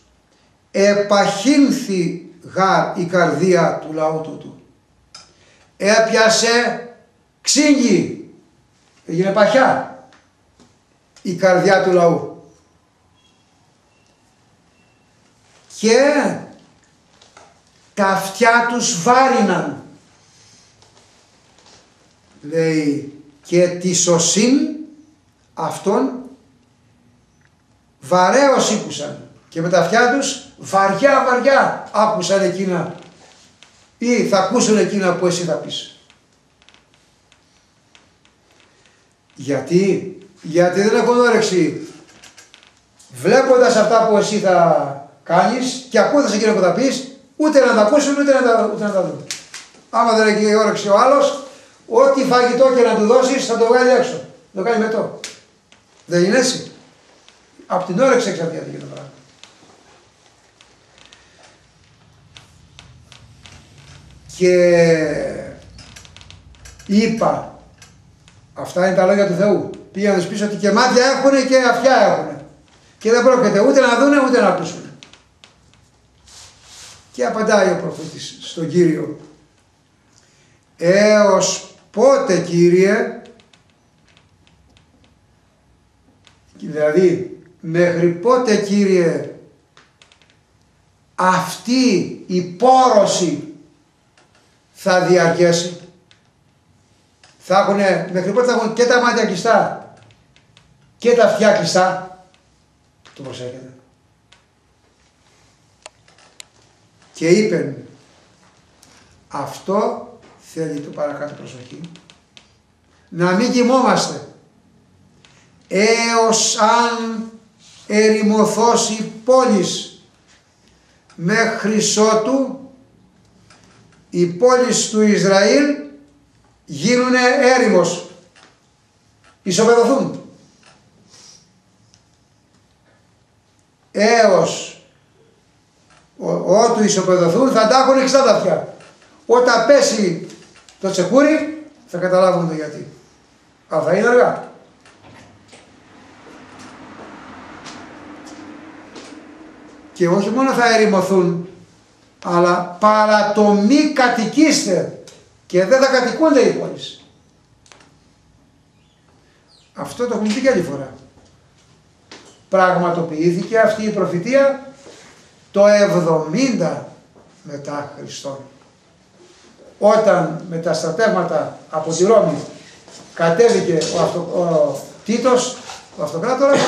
επαχύνθη γάρ η καρδία του λαού του. Έπιασε ξύγκι, έγινε παχιά η καρδιά του λαού. Και τα αυτιά τους βάριναν λέει και τη σωσήν αυτών βαρέως ήκουσαν και με τα αυτιά τους βαριά βαριά άκουσαν εκείνα ή θα ακούσουν εκείνα που εσύ θα πεις. Γιατί, γιατί δεν έχουν όρεξη βλέποντας αυτά που εσύ θα κάνεις και ακούγοντας εκείνα που θα πεις ούτε να τα ακούσουν ούτε να τα, ούτε να τα δουν. Άμα δεν έχει όρεξη ο άλλος Ό,τι φαγητό και να του δώσεις θα το βγάλει έξω. Το κάνει το. Δεν είναι έτσι; Από την όρεξη εξαρτιάται για το πράγμα. Και είπα, αυτά είναι τα λόγια του Θεού. Πήγα να πίσω ότι και μάτια έχουν και αυτιά έχουν. Και δεν πρόκειται ούτε να δούνε ούτε να ακούσουν. Και απαντάει ο προφήτης στον Κύριο. Έως Πότε Κύριε, δηλαδή μέχρι πότε Κύριε; Αυτή η πόρωση θα διαρκέσει. Θα έχουν, μέχρι πότε θα έχουν και τα μάτια κλειστά και τα αυτιά κλειστά. Το προσέχετε. Και είπε αυτό θέλει το παρακάτω προσοχή, να μην κοιμόμαστε έως αν ερημοθώσει η πόλης μέχρι ότου οι πόλεις του Ισραήλ γίνουν έρημος, ισοπεδωθούν. Έως ότου ισοπεδωθούν θα τα έχουν 60 Όταν πέσει το τσεκούρι θα καταλάβουν το γιατί. Αλλά θα είναι αργά. Και όχι μόνο θα ερημωθούν, αλλά παρά το μη κατοικήστε και δεν θα κατοικούνται οι πόλεις. Αυτό το έχουμε πει και άλλη φορά. Πραγματοποιήθηκε αυτή η προφητεία το 70 μετά Χριστόν όταν με τα στρατεύματα από τη Ρώμη κατέβηκε ο, αυτο, ο Τίτος, ο αυτοκράτορας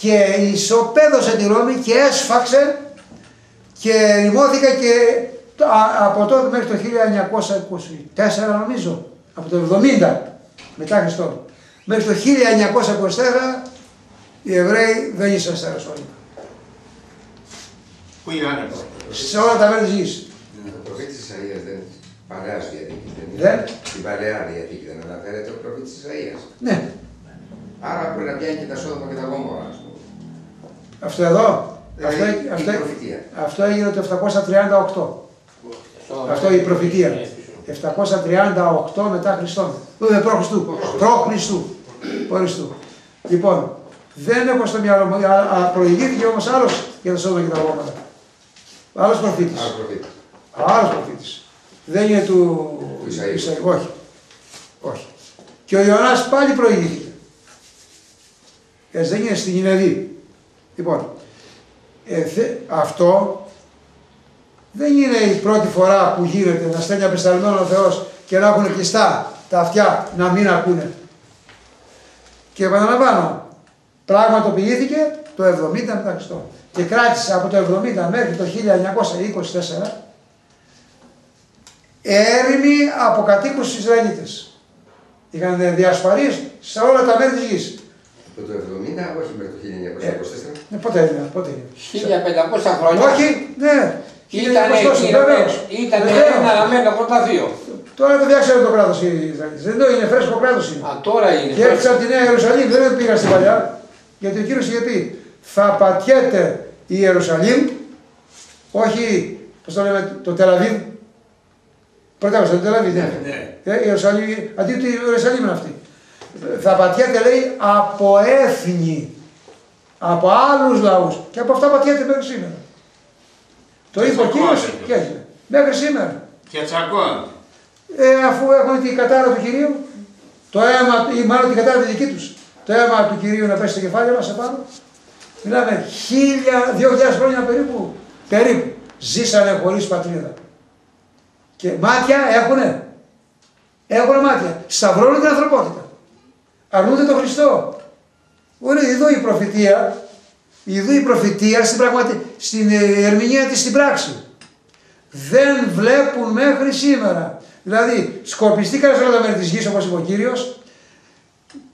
και ισοπαίδωσε τη Ρώμη και έσφαξε και ρημώθηκε και από τότε μέχρι το 1924 νομίζω, από το 70 μετά Χριστό, μέχρι το 1924 οι Εβραίοι δεν ήσαν στα Ιεροσόλυμα. Πού είναι Σε όλα τα μέρη της γης. Ο προφήτης Ισαΐας δεν Παλαιά διαθήκη δεν είναι. Δεν. Στην παλαιά διαθήκη δεν αναφέρεται ο προφήτης Ισαΐας. Ναι. Άρα μπορεί να πιάνει και τα σόδομα και τα γόμορα, ας πούμε. Αυτό εδώ. Δηλαδή, Αυτό, η αυτό, προφητεία. αυτό έγινε το 738. Αυτό η προφητεία. 738 μετά Χριστόν. Ε, προ Χριστού. Προ Χριστού. Προ Χριστού. Λοιπόν, δεν έχω στο μυαλό μου, α- α, προηγήθηκε όμως άλλος για το σώμα και τα γόμματα. Άλλος προφήτης. Άλλος προφήτης. Άλλος προφήτης. Δεν είναι του, Του Ισαΐου. Ισαΐου. Όχι. Όχι. Και ο Ιωνάς πάλι προηγήθηκε. Έτσι δεν είναι στην Ινεδή. Λοιπόν, ε, θε- αυτό δεν είναι η πρώτη φορά που γίνεται να στέλνει απεσταλμένο ο Θεός και να έχουν κλειστά τα αυτιά να μην ακούνε. Και επαναλαμβάνω, πραγματοποιήθηκε το 70 μετά Χριστό. Και κράτησε από το 70 μέχρι το 1924 έρημοι από κατοίκους Ισραηλίτες. Είχαν διασφαλίσει σε όλα τα μέρη της γης. Από το 70, όχι μέχρι το 1924. Ναι, πότε έγινε, πότε έγινε. 1500 χρόνια. Όχι, ναι. Ήταν, 1920, βεβαίως. ήταν Βεβαίως. ένα αναμένο από τα δύο. Τώρα το διάξερε το κράτος οι Ισραηλίτες. Δεν το είναι, φρέσκο κράτος είναι. Α, τώρα είναι. Και έρχεσαι από τη Νέα Ιερουσαλήμ, δεν πήγα στην παλιά. Γιατί ο Κύριος είχε πει, θα πατιέται η Ιερουσαλήμ, όχι, πώς το λέμε, το Τελαβίδ. Πρώτα το Τελαβίδ, ναι. Ε, η Ιερουσαλήμ, αντί του Ιερουσαλήμ είναι αυτή. Θα πατιέται, λέει, από έθνη, από άλλους λαούς. Και από αυτά πατιέται μέχρι σήμερα. Το είπε ο Κύριος τσακώνεται. και έγινε. Μέχρι σήμερα. Και τσακώνονται. Ε, αφού έχουν την κατάρα του Κυρίου, το αίμα, ή μάλλον την κατάρα τη δική τους, το αίμα του Κυρίου να πέσει στο κεφάλι μας επάνω. Μιλάμε χίλια, δύο χιλιάδες χρόνια περίπου, περίπου, ζήσανε χωρίς πατρίδα. Και μάτια έχουνε. Έχουνε μάτια. Σταυρώνουν την ανθρωπότητα. Αρνούνται τον Χριστό. Ωραία, εδώ η προφητεία, εδώ η προφητεία στην, πραγματι... στην ε, ερμηνεία της στην πράξη δεν βλέπουν μέχρι σήμερα. Δηλαδή, σκορπιστήκαν σε όλα τα μέρη της γης, όπως είπε ο κύριος,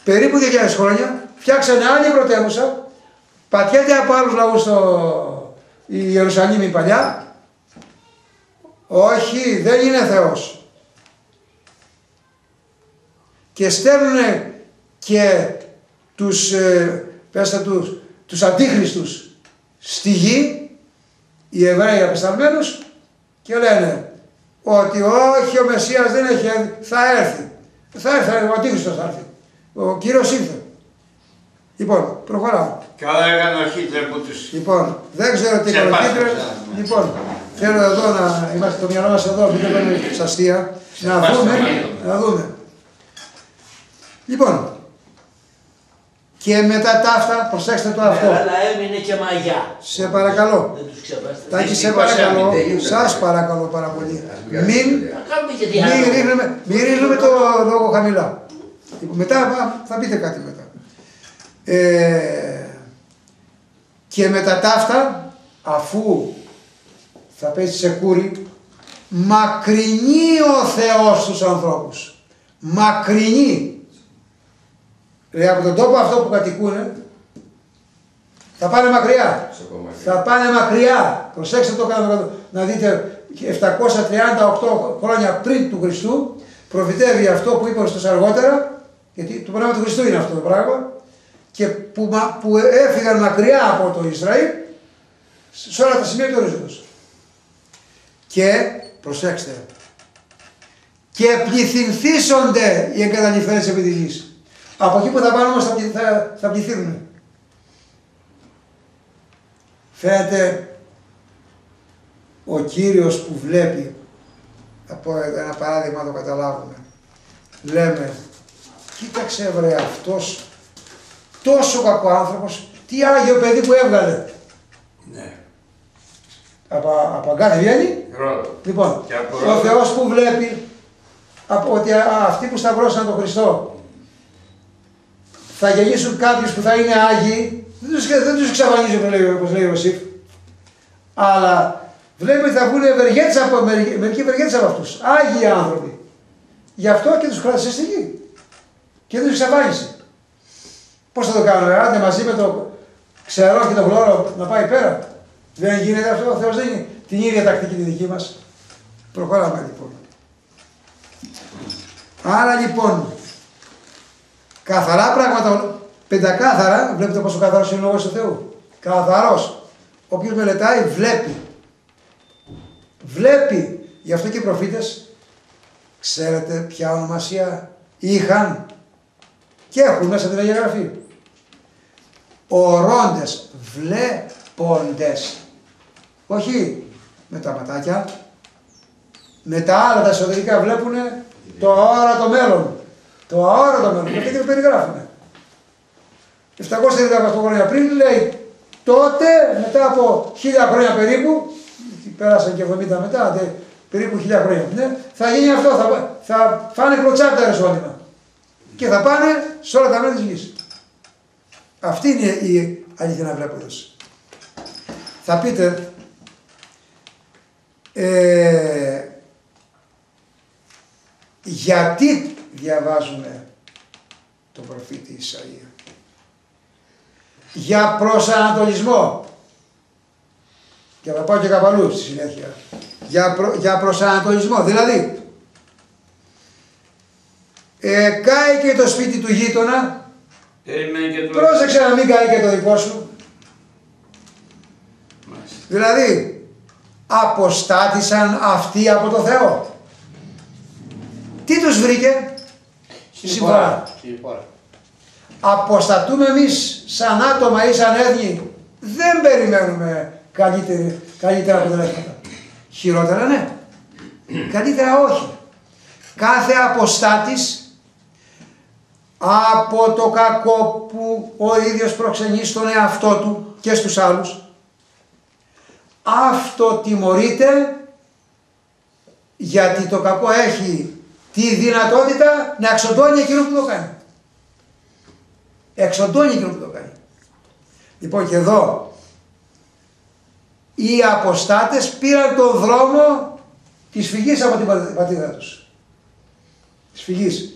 περίπου 2.000 χρόνια, φτιάξανε άλλη πρωτεύουσα, πατιέται από άλλους λαούς στο η Ιερουσαλήμ η παλιά. Όχι, δεν είναι Θεός. Και στέλνουν και τους, ε, πέστε τους, τους αντίχριστους στη γη, οι Εβραίοι απεσταλμένους, και λένε ότι όχι ο Μεσσίας δεν έχει έρθει, θα έρθει. Θα έρθει, ο Αντίχριστος θα έρθει. Ο Κύριος ήρθε. Λοιπόν, προχωράω. Καλά έκανε ο Χίτλερ που τους... Λοιπόν, δεν ξέρω τι έκανε ο Ξεπάσχεψε. Χίτλερ. Λοιπόν, θέλω εδώ να είμαστε το μυαλό μας εδώ, μην το παίρνουμε στα αστεία. Να Ξεπάσχεψε δούμε, μάλλον. να δούμε. Λοιπόν, και μετά τα αυτά, προσέξτε το αυτό. Ναι, αλλά έμεινε και μαγιά. Σε παρακαλώ. Δεν τους ξεπάστε. Τάκη, σε Δυστυχώς παρακαλώ, έμεινε, δεν σας γίνεται. παρακαλώ πάρα πολύ. Ας μην κάνουμε Μην σχόλια. Να κάνουμε και Μην διάλογο. ρίχνουμε, μην ρίχνουμε το λόγο χαμηλά. Λοιπόν, Μετά θα- θα πείτε κάτι μετά. Ε, και μετά τα αυτά, αφού θα πέσει σε κούρι, μακρινεί ο Θεός τους ανθρώπους. Μακρινεί. Λέει από τον τόπο αυτό που κατοικούνε, θα πάνε μακριά. Στο κομμάτι. Θα πάνε μακριά. Προσέξτε το κάτω να δείτε 738 χρόνια πριν του Χριστού προφητεύει αυτό που είπε ο Χριστός αργότερα γιατί το πράγμα του Χριστού είναι αυτό το πράγμα και που, μα- που έφυγαν μακριά από το Ισραήλ σε όλα τα σημεία του ορίζοντος. Και προσέξτε και πληθυνθήσονται οι εγκαταλειφθένες επί της γης. Από εκεί που θα πάνε όμως θα, πλη- θα, θα πληθύνουν. Φαίνεται ο Κύριος που βλέπει, θα πω ένα παράδειγμα να το καταλάβουμε. Λέμε, κοίταξε βρε αυτός, τόσο κακό άνθρωπος, τι άγιο παιδί που έβγαλε. Ναι. Από, από αγκάθι βγαίνει. Ρόλο. Λοιπόν, Και από ο ρόλο. Θεός που βλέπει από ότι α, αυτοί που σταυρώσαν τον Χριστό θα γεννήσουν κάποιους που θα είναι Άγιοι, δεν τους, δεν τους εξαφανίζει όπως λέει, όπως λέει ο Ιωσήφ, αλλά βλέπει ότι θα βγουν ευεργέτες από, μερικοί μερικοί ευεργέτες από αυτούς, Άγιοι άνθρωποι. Γι' αυτό και τους κράτησε στη γη και δεν τους εξαφάνισε. Πώς θα το κάνουμε, άντε μαζί με το ξερό και το χλώρο να πάει πέρα. Δεν γίνεται αυτό, ο Θεός δεν είναι την ίδια τακτική τη δική μας. Προχωράμε λοιπόν. Άρα λοιπόν, καθαρά πράγματα, πεντακάθαρα, βλέπετε πόσο καθαρός είναι ο Λόγος του Θεού. Καθαρός. Όποιος μελετάει βλέπει. Βλέπει. Γι' αυτό και οι προφήτες, ξέρετε ποια ονομασία είχαν και έχουν μέσα την Αγία Γραφή. Ορώντες, βλέποντες. Όχι με τα ματάκια, με τα άλλα τα εσωτερικά βλέπουν το αόρατο μέλλον. Το αόρατο μέλλον. Και το περιγράφουν. 738 χρόνια πριν λέει τότε μετά από χίλια χρόνια περίπου, πέρασαν και 70 μετά, περίπου χίλια χρόνια, ναι, θα γίνει αυτό, θα, θα φάνε κλωτσάρ τα Ιεροσόλυμα και θα πάνε σε όλα τα μέρη της γης. Αυτή είναι η αλήθεια βλέποντας. Θα πείτε, ε, γιατί διαβάζουμε τον προφήτη Ισαΐα; Για προσανατολισμό. Και θα πάω και καπαλού στη συνέχεια. Για, προ, για προσανατολισμό. Δηλαδή, ε, κάει και το σπίτι του γείτονα. Πρόσεξε να μην κάει και το δικό σου. Δηλαδή, αποστάτησαν αυτοί από το Θεό. Τι τους βρήκε, συμφορά. Αποστατούμε εμείς σαν άτομα ή σαν έθνη, δεν περιμένουμε καλύτερη, καλύτερα αποτελέσματα. Χειρότερα ναι, καλύτερα όχι. Κάθε αποστάτης από το κακό που ο ίδιος προξενεί στον εαυτό του και στους άλλους αυτοτιμωρείται γιατί το κακό έχει τη δυνατότητα να εξοντώνει εκείνο που το κάνει. Εξοντώνει εκείνο που το κάνει. Λοιπόν και εδώ οι αποστάτες πήραν τον δρόμο της φυγής από την πατρίδα τους. Της φυγής.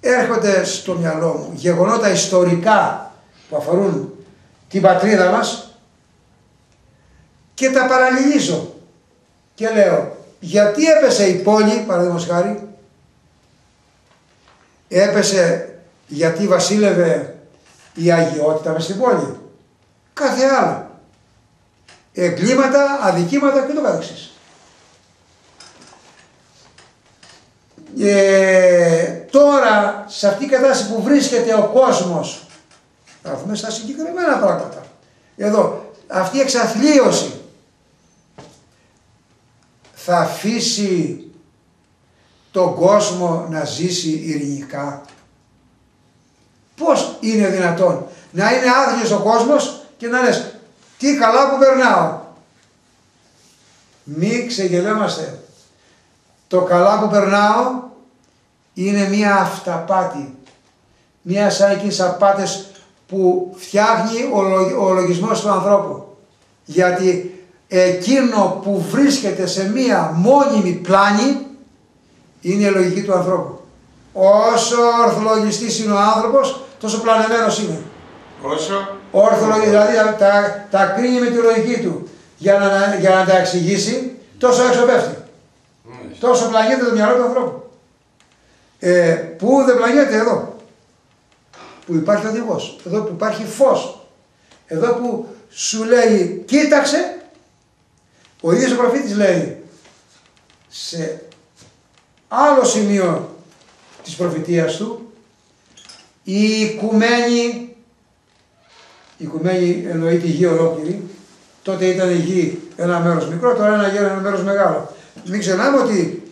Έρχονται στο μυαλό μου γεγονότα ιστορικά που αφορούν την πατρίδα μας και τα παραλληλίζω και λέω γιατί έπεσε η πόλη, παραδείγματος χάρη, έπεσε γιατί βασίλευε η αγιότητα μες στην πόλη. Κάθε άλλο. Εγκλήματα, αδικήματα και το καθεξής. Ε, τώρα, σε αυτή την κατάσταση που βρίσκεται ο κόσμος, θα δούμε στα συγκεκριμένα πράγματα. Εδώ, αυτή η εξαθλίωση θα αφήσει τον κόσμο να ζήσει ειρηνικά. Πώς είναι δυνατόν να είναι άθλιος ο κόσμος και να λες τι καλά που περνάω. Μη ξεγελέμαστε. Το καλά που περνάω είναι μία αυταπάτη. Μία σαν εκείνες απάτες που φτιάχνει ο λογισμός του ανθρώπου. Γιατί εκείνο που βρίσκεται σε μία μόνιμη πλάνη είναι η λογική του ανθρώπου. Όσο ορθολογιστής είναι ο άνθρωπος, τόσο πλανεμένος είναι. Όσο; Ορθολογιστής, δηλαδή τα, τα κρίνει με τη λογική του για να, για να τα εξηγήσει, τόσο έξω πέφτει. Τόσο πλανιέται το μυαλό του ανθρώπου. Ε, πού δεν πλανιέται εδώ. Που υπάρχει οδηγός. Εδώ που υπάρχει φως. Εδώ που σου λέει κοίταξε ο ίδιος ο προφήτης λέει σε άλλο σημείο της προφητείας του η οικουμένη, η οικουμένη εννοεί τη γη ολόκληρη, τότε ήταν η γη ένα μέρος μικρό, τώρα ένα γη ένα μέρος μεγάλο. Μην ξεχνάμε ότι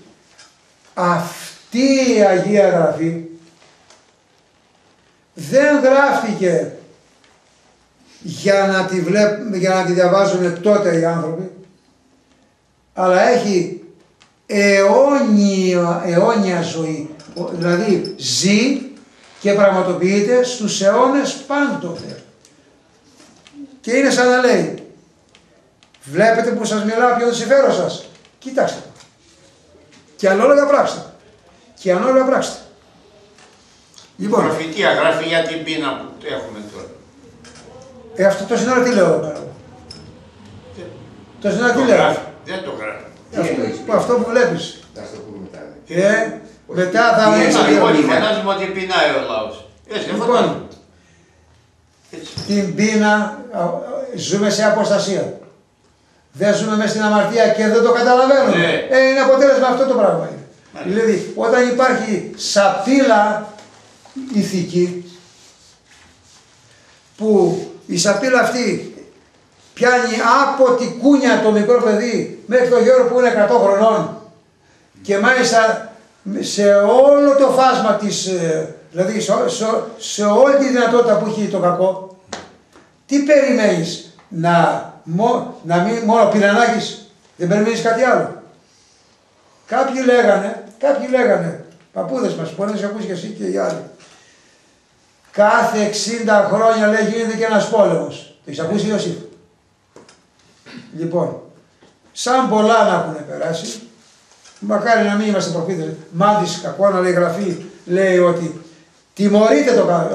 αυτή η Αγία Γραφή δεν γράφτηκε για να τη, βλέπ, για να τη διαβάζουν τότε οι άνθρωποι, αλλά έχει αιώνια, αιώνια ζωή. Δηλαδή ζει και πραγματοποιείται στους αιώνες πάντοτε. Και είναι σαν να λέει, βλέπετε που σας μιλάω ποιο το συμφέρον σας. Κοιτάξτε. Και ανόλογα πράξτε. Και ανόλογα πράξτε. Λοιπόν, η προφητεία γράφει για την πείνα που έχουμε τώρα. Ε, αυτό το σύνορα τι λέω εδώ πέρα. Το σύνορα τι λέω; Δεν το γράφει. Αυτό, αυτό που βλέπεις. Να το πούμε μετά. Ε, Μετά θα Τι ανοίξει εννοείς, η Όλοι πείνα. φωνάζουμε ότι πεινάει ο λαός. Έτσι δεν Λοιπόν, φωνάζουμε. Έτσι. την πείνα α, α, ζούμε σε αποστασία. Δεν ζούμε μέσα στην αμαρτία και δεν το καταλαβαίνουμε. Ναι. Ε, είναι αποτέλεσμα αυτό το πράγμα. είναι. Δηλαδή, όταν υπάρχει σαπίλα ηθική, που η σαπίλα αυτή πιάνει από τη κούνια το μικρό παιδί μέχρι το γέρο που είναι 100 χρονών και μάλιστα σε όλο το φάσμα της, ε, δηλαδή σε, σε, σε όλη τη δυνατότητα που έχει το κακό, τι περιμένεις, να, μο- να μην μόνο πυρανάκης, δεν περιμένεις κάτι άλλο; Κάποιοι λέγανε, κάποιοι λέγανε, παππούδες μας, μπορεί να σε ακούσει και εσύ και οι άλλοι. Κάθε 60 χρόνια λέει γίνεται και ένας πόλεμος. Το έχεις ακούσει Ιωσήφ; Λοιπόν, σαν πολλά να έχουν περάσει, μακάρι να μην είμαστε προφήτες, μάντης κακό να λέει γραφή, λέει ότι τιμωρείται το, κα-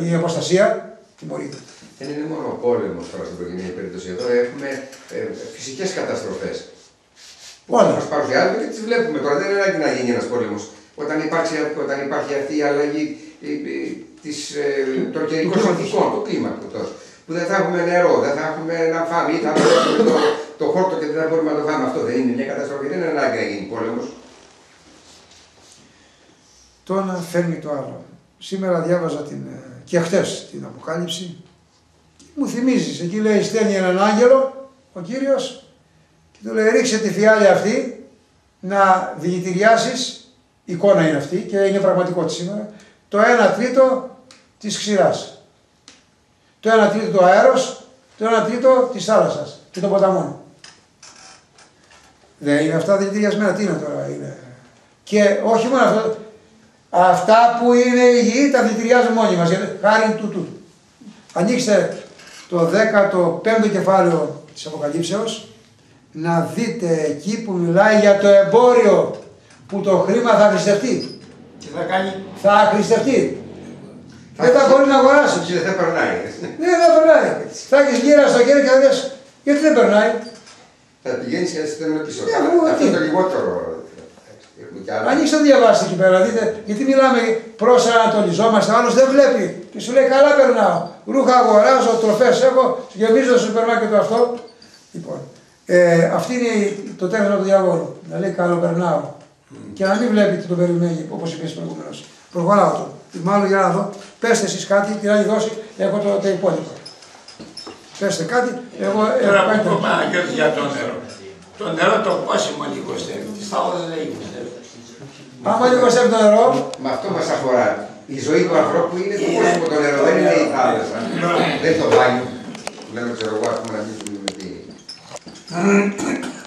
ε, η αποστασία, τιμωρείται. Δεν είναι μόνο ο πόλεμος τώρα στην προκειμένη περίπτωση. Εδώ έχουμε ε, φυσικές καταστροφές. Όλα. Μα παρουσιάζουμε και τις βλέπουμε τώρα. Δεν είναι ανάγκη να γίνει ένας πόλεμος. Όταν, υπάρξει, όταν υπάρχει αυτή η αλλαγή ε, ε, της, ε, των καιρικών συνθηκών, του κλίματο. Που δεν θα έχουμε νερό, δεν θα έχουμε να φάμε ή θα έχουμε το, το χόρτο και δεν θα μπορούμε να το φάμε. Αυτό δεν είναι μια καταστροφή. Δεν είναι ανάγκη να γίνει πόλεμος. Το ένα φέρνει το άλλο. Σήμερα διάβαζα την, ε, και χτες την Αποκάλυψη. Μου θυμίζεις, εκεί λέει στέλνει έναν άγγελο, ο Κύριος, και του λέει ρίξε τη φιάλη αυτή να δηλητηριάσεις, εικόνα είναι αυτή και είναι πραγματικότητα σήμερα, το 1 τρίτο της ξηράς. Το 1 τρίτο του αέρος, το 1 τρίτο της θάλασσας και των ποταμών. Δεν είναι αυτά δηλητηριασμένα, τι είναι τώρα, είναι. Και όχι μόνο αυτό, αυτά που είναι η γη τα δηλητηριάζουν μόνοι μας, γιατί χάρη του τούτου. Ανοίξτε το 15ο κεφάλαιο της Αποκαλύψεως, να δείτε εκεί που μιλάει για το εμπόριο, που το χρήμα θα χρηστευτεί. Τι θα κάνει. Θα χρηστευτεί. Δεν θα μπορείς να αγοράσεις. Και δεν θα περνάει. Ναι, δεν περνάει. Θα έχεις γύρα στο χέρι και θα λες, γιατί δεν περνάει. θα πηγαίνεις και θα στέλνει πίσω. Ναι, Αλλά εγώ Αυτό τι. το λιγότερο. Έχουμε κι άλλα. Ανοίξτε το διαβάστε εκεί πέρα, δείτε, γιατί μιλάμε προσανατολιζόμαστε, ο άλλος δεν βλέπει και σου λέει καλά περνάω, ρούχα αγοράζω, τροφές έχω, γεμίζω το σούπερ μάρκετ το αυτό. Λοιπόν, ε, αυτή είναι η- το τέλος του διαβόλου, να λέει καλό περνάω και να μην βλέπει τι τον περιμένει, όπως είπες προηγουμένως. Προχωράω το. Μάλλον για να δω, πέστε εσείς κάτι, την άλλη δόση, έχω το, τα υπόλοιπα. Πέστε κάτι, εγώ έχω Τώρα κάνει που το. πούμε Παναγιώτη για το νερό. Το νερό το πόσιμο λίγο στέλνει. Τι θα όλα δεν λιγοστεύει. Άμα λίγο στέλνει το νερό, Με αυτό μας αφορά. Η ζωή του ανθρώπου είναι το κόσμο το νερό, δεν είναι η θάλασσα. Δεν είναι το μπάνιο. Λέμε, ξέρω εγώ, ας πούμε, να μην με τι.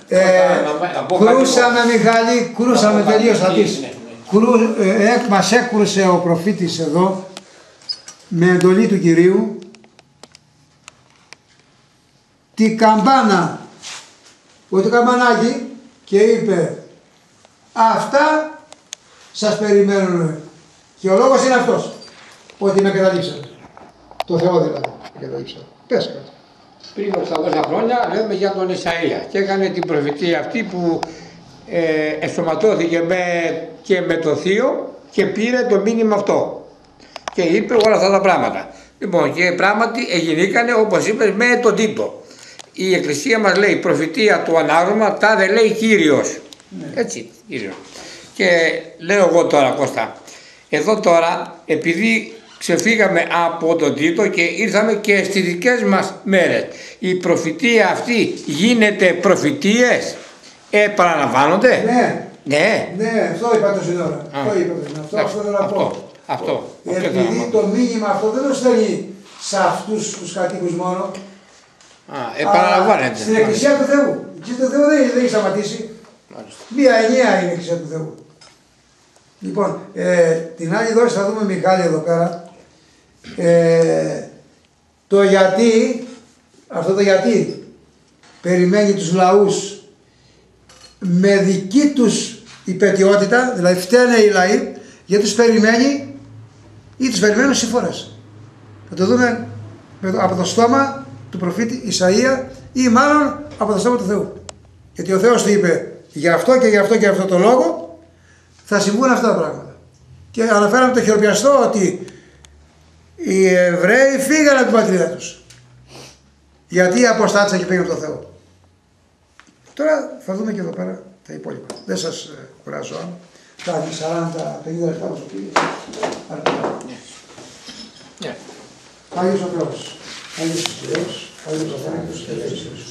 Ε, Να- να πω κάτι κρούσαμε Μιχάλη, κρούσαμε Να πω κάτι. τελείως θα δεις. Ναι, ναι. Κρού, ε, ε, μας έκρουσε ο προφήτης εδώ με εντολή του Κυρίου τη καμπάνα, το καμπανάκι και είπε αυτά σας περιμένουν και ο λόγος είναι αυτός ότι με καταλήψατε. Το Θεό δηλαδή με καταλήψατε. Πες κάτι. Πριν 800 χρόνια λέμε για τον Ισαΐα και έκανε την προφητεία αυτή που ε, εσωματώθηκε με, και με το Θείο και πήρε το μήνυμα αυτό και είπε όλα αυτά τα πράγματα. Λοιπόν και πράγματι εγινήκανε όπως είπες με τον τίτλο. Η Εκκλησία μας λέει προφητεία του ανάγνωμα τα δεν λέει Κύριος. Έτσι Κύριος. Και λέω εγώ τώρα Κώστα, εδώ τώρα επειδή ξεφύγαμε από τον τίτλο και ήρθαμε και στις δικές μας μέρες. Η προφητεία αυτή γίνεται προφητείες, επαναλαμβάνονται; Ναι, Ναι. ναι, αυτό είπα το σύνορα. Α. Αυτό είπα το σύνορα. Αυτό, Εντάξει, αυτό θέλω να πω. Αυτό. αυτό. Αυτό ήθελα να Επειδή πω. το μήνυμα αυτό δεν το στέλνει σε αυτούς τους κατοίκους μόνο. Α, επαναλαμβάνεται. Στην Εκκλησία του Θεού. Η Εκκλησία του Θεού δεν, δεν έχει σταματήσει. Μάλιστα. Μία ενιαία είναι η Εκκλησία του Θεού. Λοιπόν, ε, την άλλη δόση θα δούμε Μιχάλη εδώ πέρα. Ε, το γιατί, αυτό το γιατί περιμένει τους λαούς με δική τους υπετιότητα, δηλαδή φταίνε οι λαοί, γιατί τους περιμένει ή τους περιμένουν συμφορές. Θα το δούμε με το- από το στόμα του προφήτη Ισαΐα ή μάλλον από το στόμα του Θεού. Γιατί ο Θεός του είπε γι' αυτό και γι' αυτό και γι' αυτό το λόγο θα συμβούν αυτά τα πράγματα. Και αναφέραμε το χειροπιαστό ότι οι Εβραίοι φύγανε από την πατρίδα τους. Γιατί αποστάτησαν και πήγαν από το Θεό. Τώρα θα δούμε και εδώ πέρα τα υπόλοιπα. Δεν σας ε, κουράζω άλλο. Κάνει 40-50 λεπτά όσο πήγε. Αρκετά. Ναι. Άγιος ο Θεός. Άγιος ο Θεός. Άγιος ο Θεός. Ελέησος.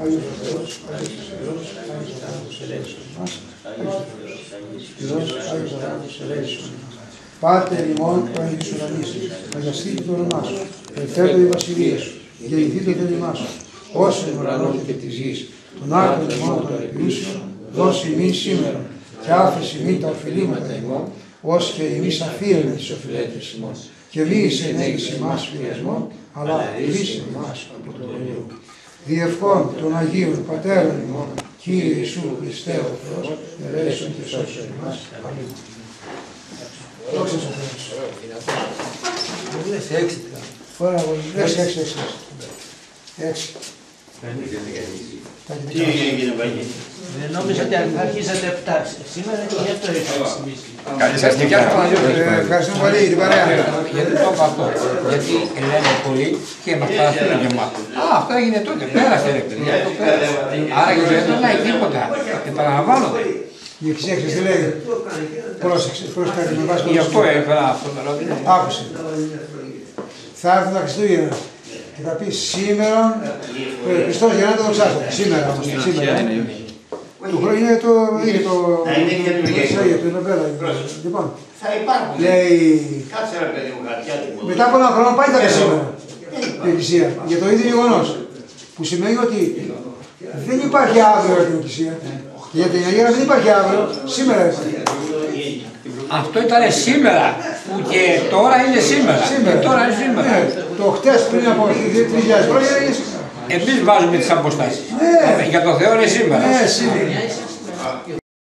Άγιος ο Θεός. Άγιος ο Θεός. Άγιος ο Θεός. Ελέησος μας. Άγιος ο Θεός. Άγιος ο Θεός. Ελέησος μας. Πάτερ ημών που εις τους ουρανείς, αγιαστείτε το όνομά σου, ελθέτω η βασιλείας σου, γεννηθεί το θέλημά σου, όσο εν ουρανό και της γης, τον άκρη ημών των επιούσεων, δώσει ημίν σήμερα, και άφηση ημίν τα οφειλήματα ημών, ως και ημίς αφίρεν τις οφειλέτες ημών, και μη εις ενέγεις ημάς φυλασμών, αλλά λύσει ημάς από το Θεό. Διευκόν των Αγίων Πατέρων ημών, Κύριε Ιησού Χριστέ ο Θεός, ελέησον και σώσον ημάς. Αμήν. Δόξα τω Θεώ. Ωραία, έξι, έξι, έξι. Έξι. Τι έγινε Βαγγέλη; Δεν νόμιζα ότι αρχίσατε 7 σήμερα και γι' αυτό ήρθατε. Καλή σας νύχτα. Ε, Ευχαριστούμε πολύ για την παρέα. Γιατί το είπα αυτό. Γιατί λένε πολλοί και μας παραστούν και εμάς. Α, αυτό έγινε τότε. Πέρασε ρε παιδιά. αυτό πέρασε. Άρα και δεν περνάει τίποτα. Επαναλαμβάνω. Η εξή έξι τι λέει; Πρόσεξε, πρόσεξε με βάση Γι' αυτό έφερα αυτό το ρόλο. Άκουσε. Θα έρθουν τα Χριστούγεννα και θα πει σήμερα ο Χριστός για να το δοξάσω. Σήμερα όμως, σήμερα. Το χρόνο είναι το... είναι το... Να είναι και το Αγία, το Νομπέλα. Λοιπόν, Θα υπάρχουν. λέει... Κάτσε ρε παιδί μου χαρτιά του μου. Μετά από ένα χρόνο πάει θα πει σήμερα η Εκκλησία για το ίδιο γεγονός. Που σημαίνει ότι δεν υπάρχει αύριο για την Εκκλησία. Και για την Αγία δεν υπάρχει αύριο, σήμερα υπάρχει. Αυτό ήταν σήμερα. Που και τώρα είναι σήμερα. Σήμερα. Και τώρα είναι σήμερα. Ναι, το χτες πριν από 3.000 χρόνια είναι σήμερα. Εμείς βάζουμε τις αποστάσεις. Ναι. Για το Θεό είναι σήμερα. Ναι, σήμερα.